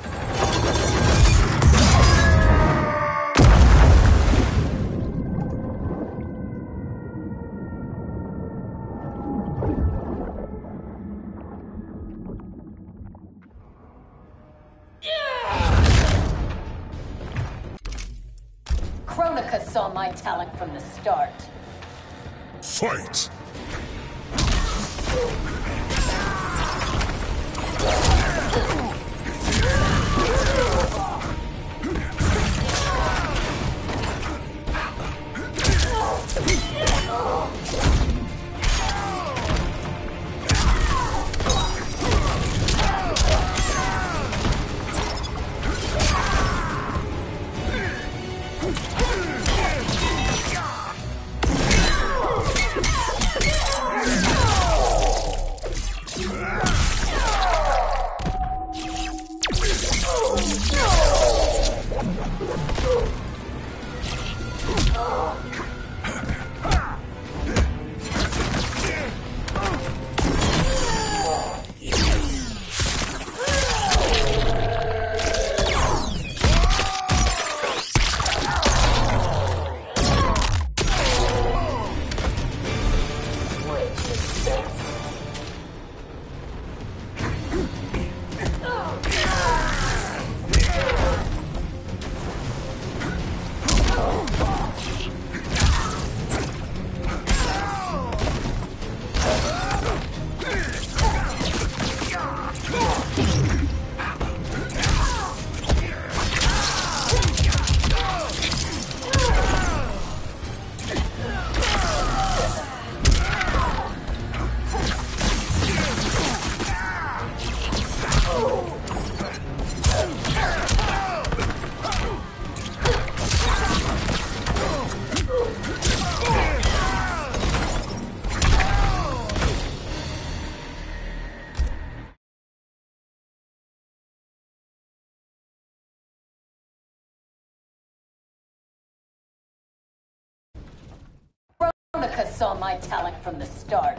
Kronika saw my talent from the start.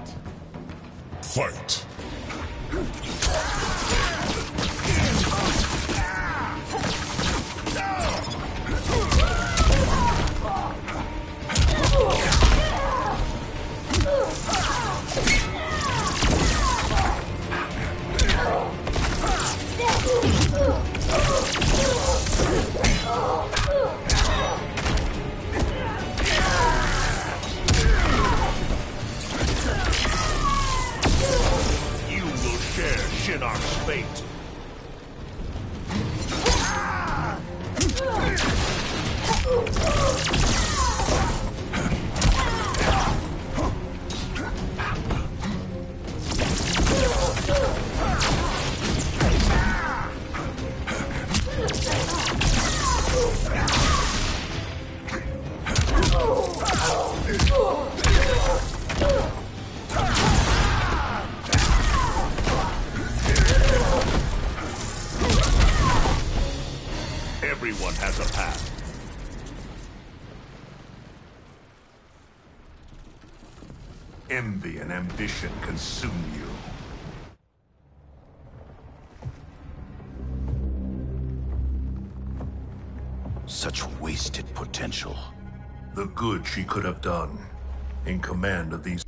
Fight! Envy and ambition consume you. Such wasted potential. The good she could have done in command of these.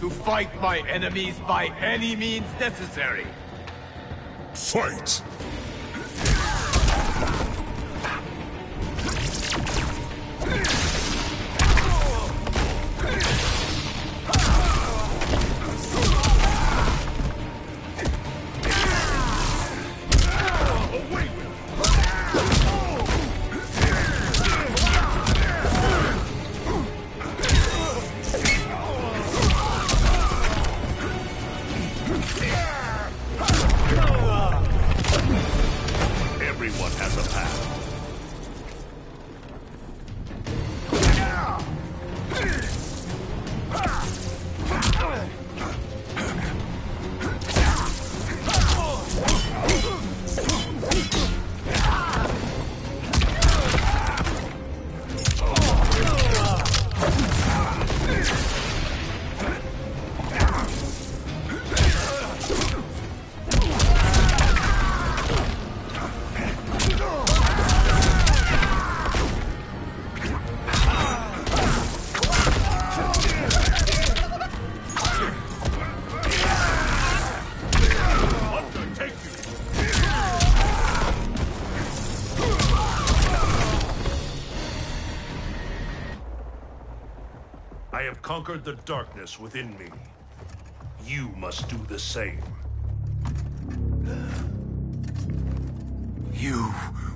To fight my enemies by any means necessary. Fight! Conquered the darkness within me. You must do the same. You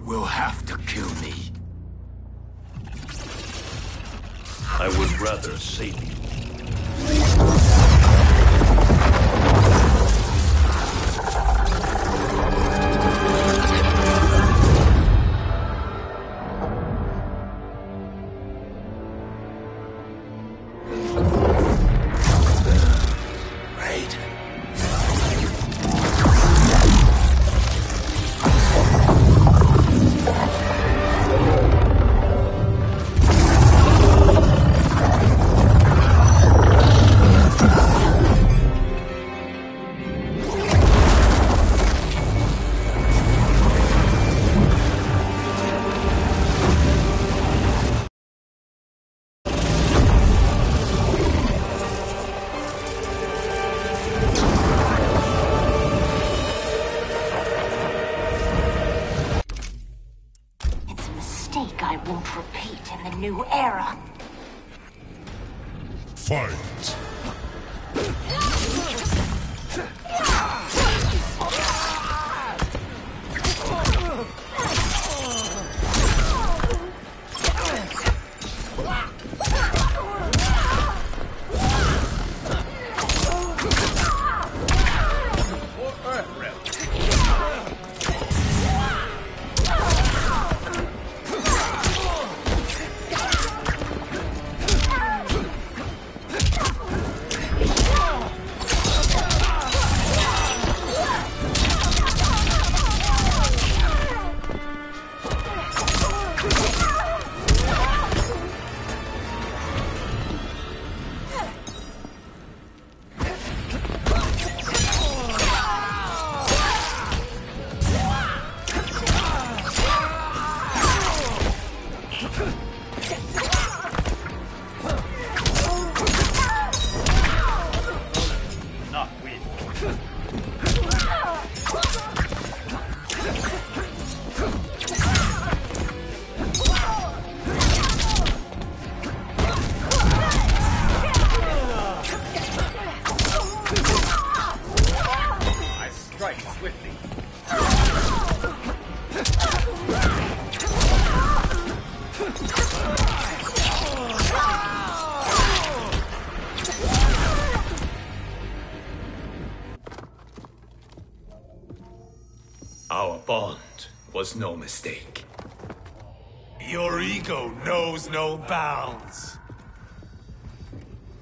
will have to kill me. I would rather save you. Strike swiftly. Our bond was no mistake. Your ego knows no bounds.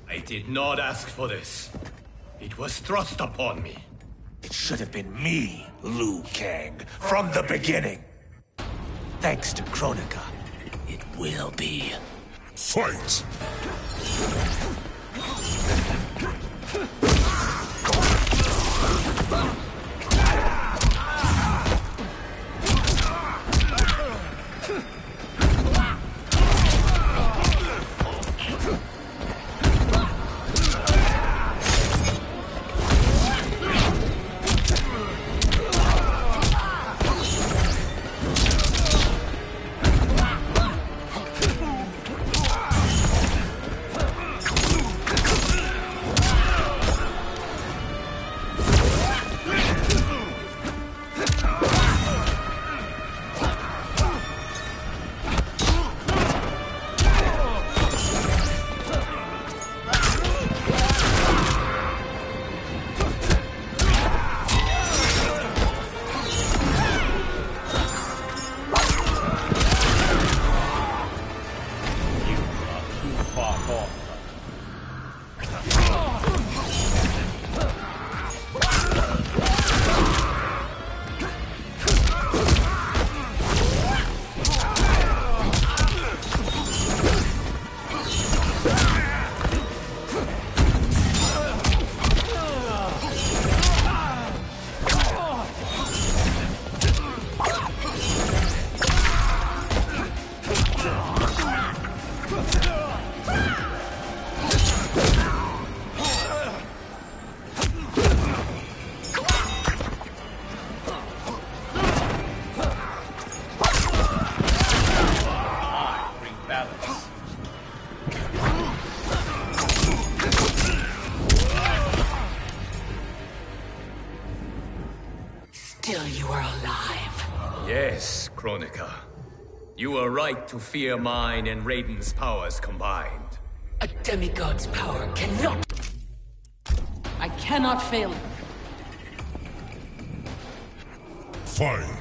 I did not ask for this. It was thrust upon me. Should have been me, Liu Kang, from the beginning. Thanks to Kronika, it will be. Fight! Right to fear mine and Raiden's powers combined. A demigod's power cannot... I cannot fail. Fight!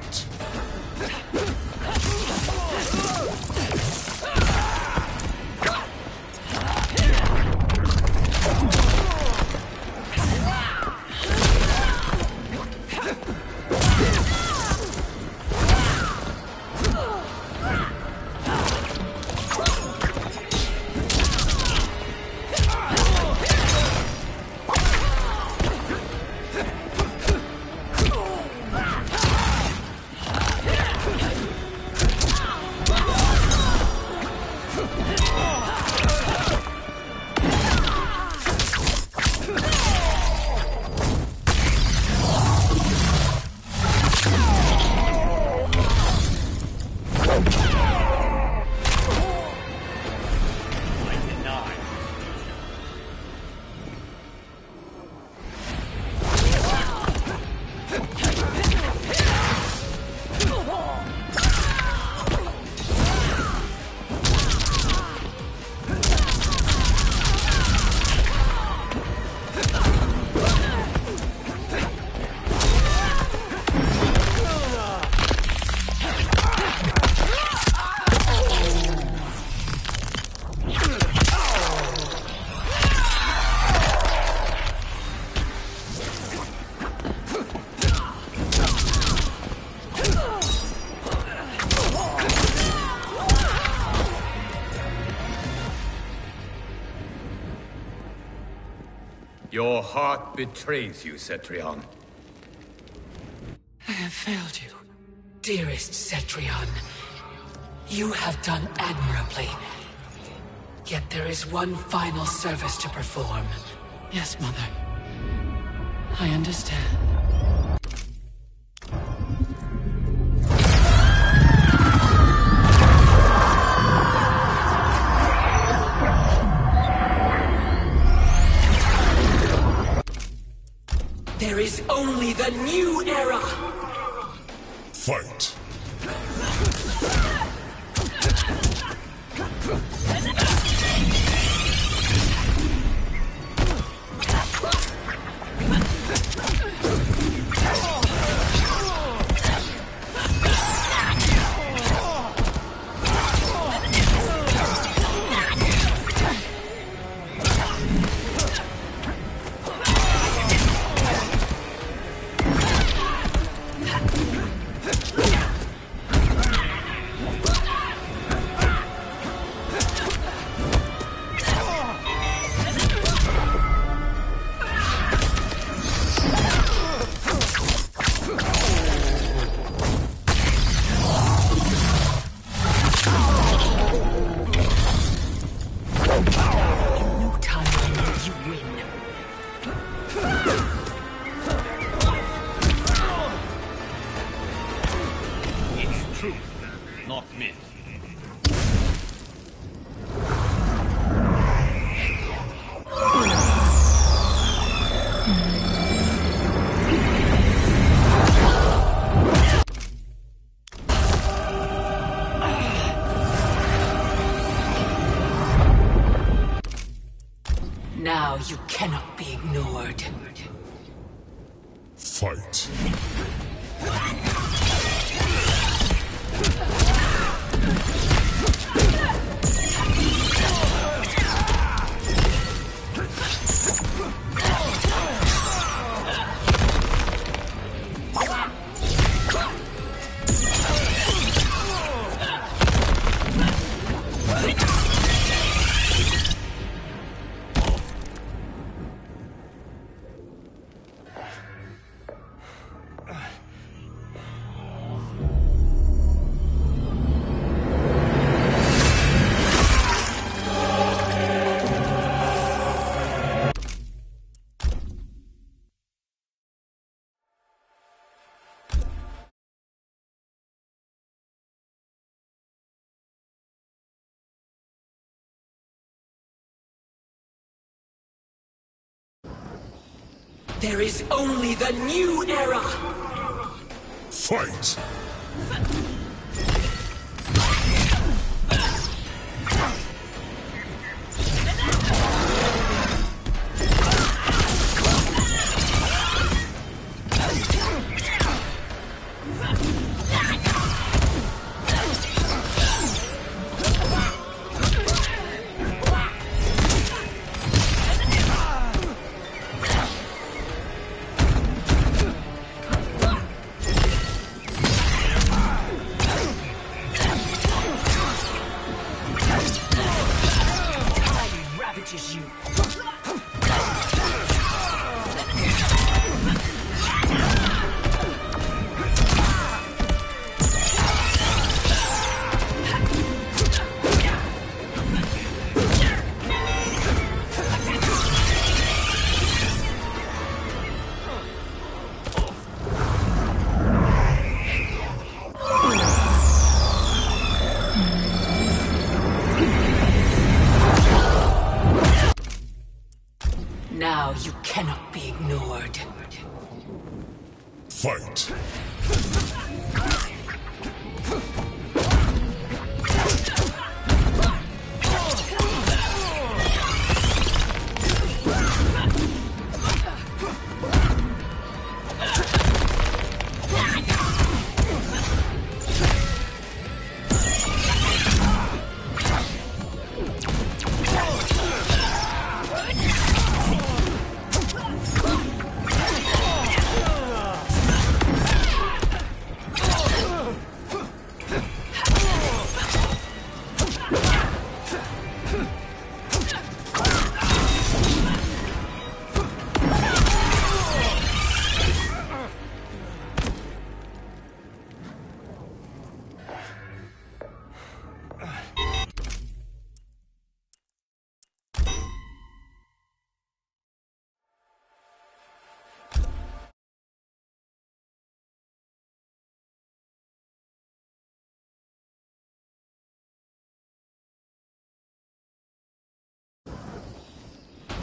Your heart betrays you, Cetrion. I have failed you. Dearest Cetrion, you have done admirably. Yet there is one final service to perform. Yes, Mother. I understand. The new era! Fight! There is only the new era! Fight! Cannot be ignored. Fight.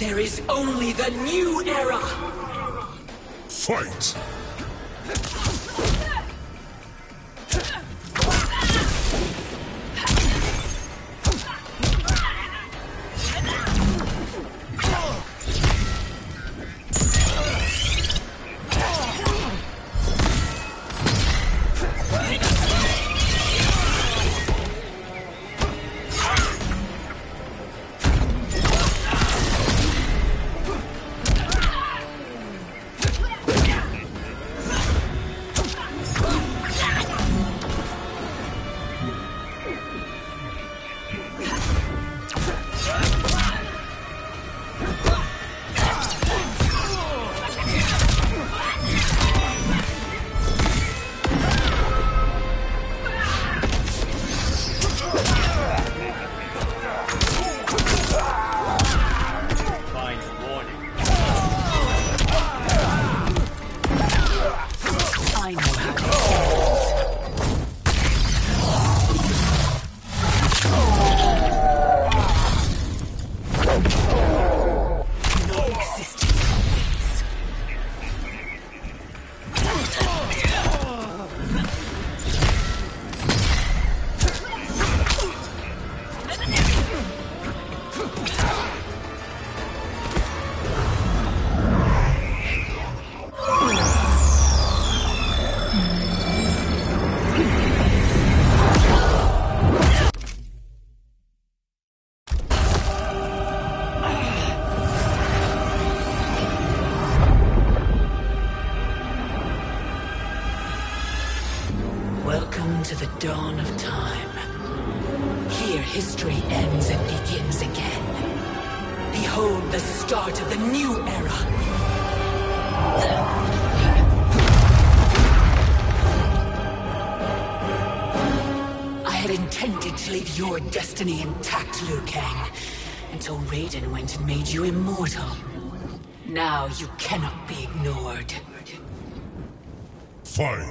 There is only the new era! Fight! Destiny intact, Liu Kang, until Raiden went and made you immortal. Now you cannot be ignored. Fight!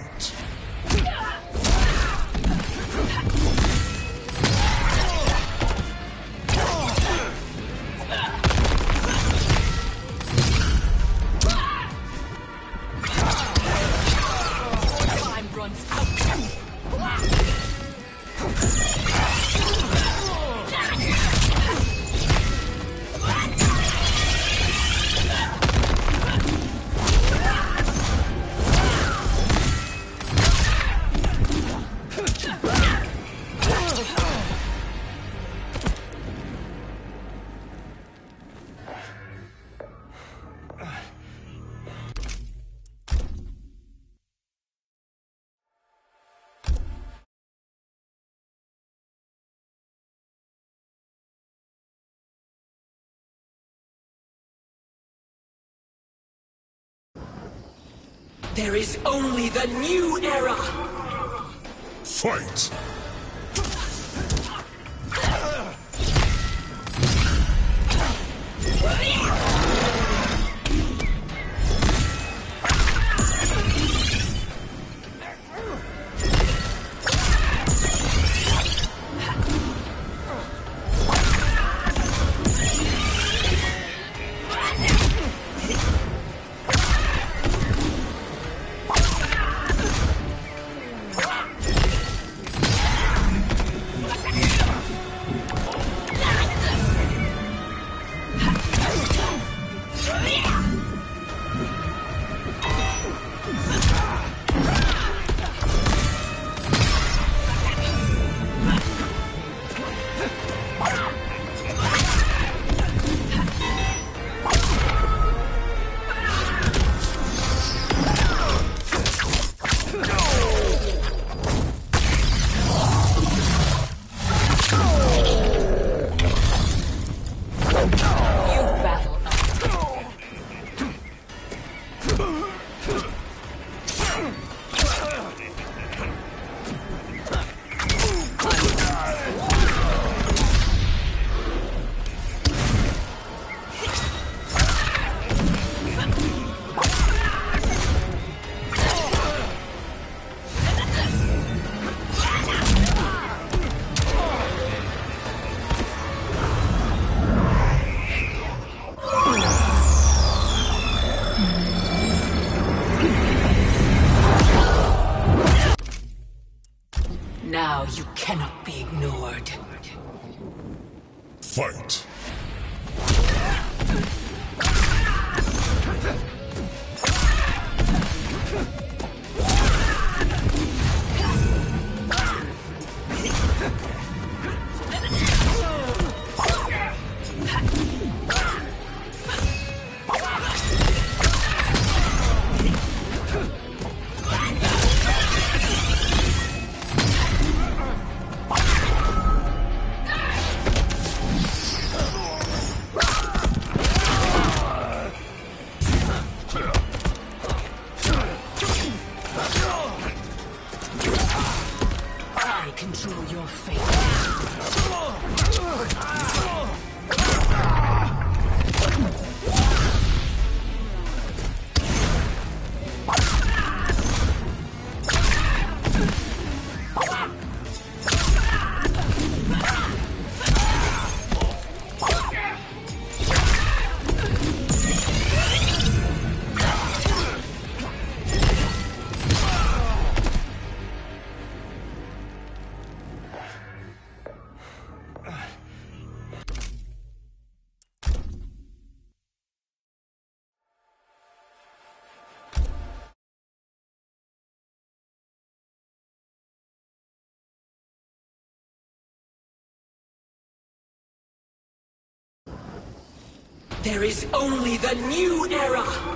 There is only the new era! Fight! There is only the new era!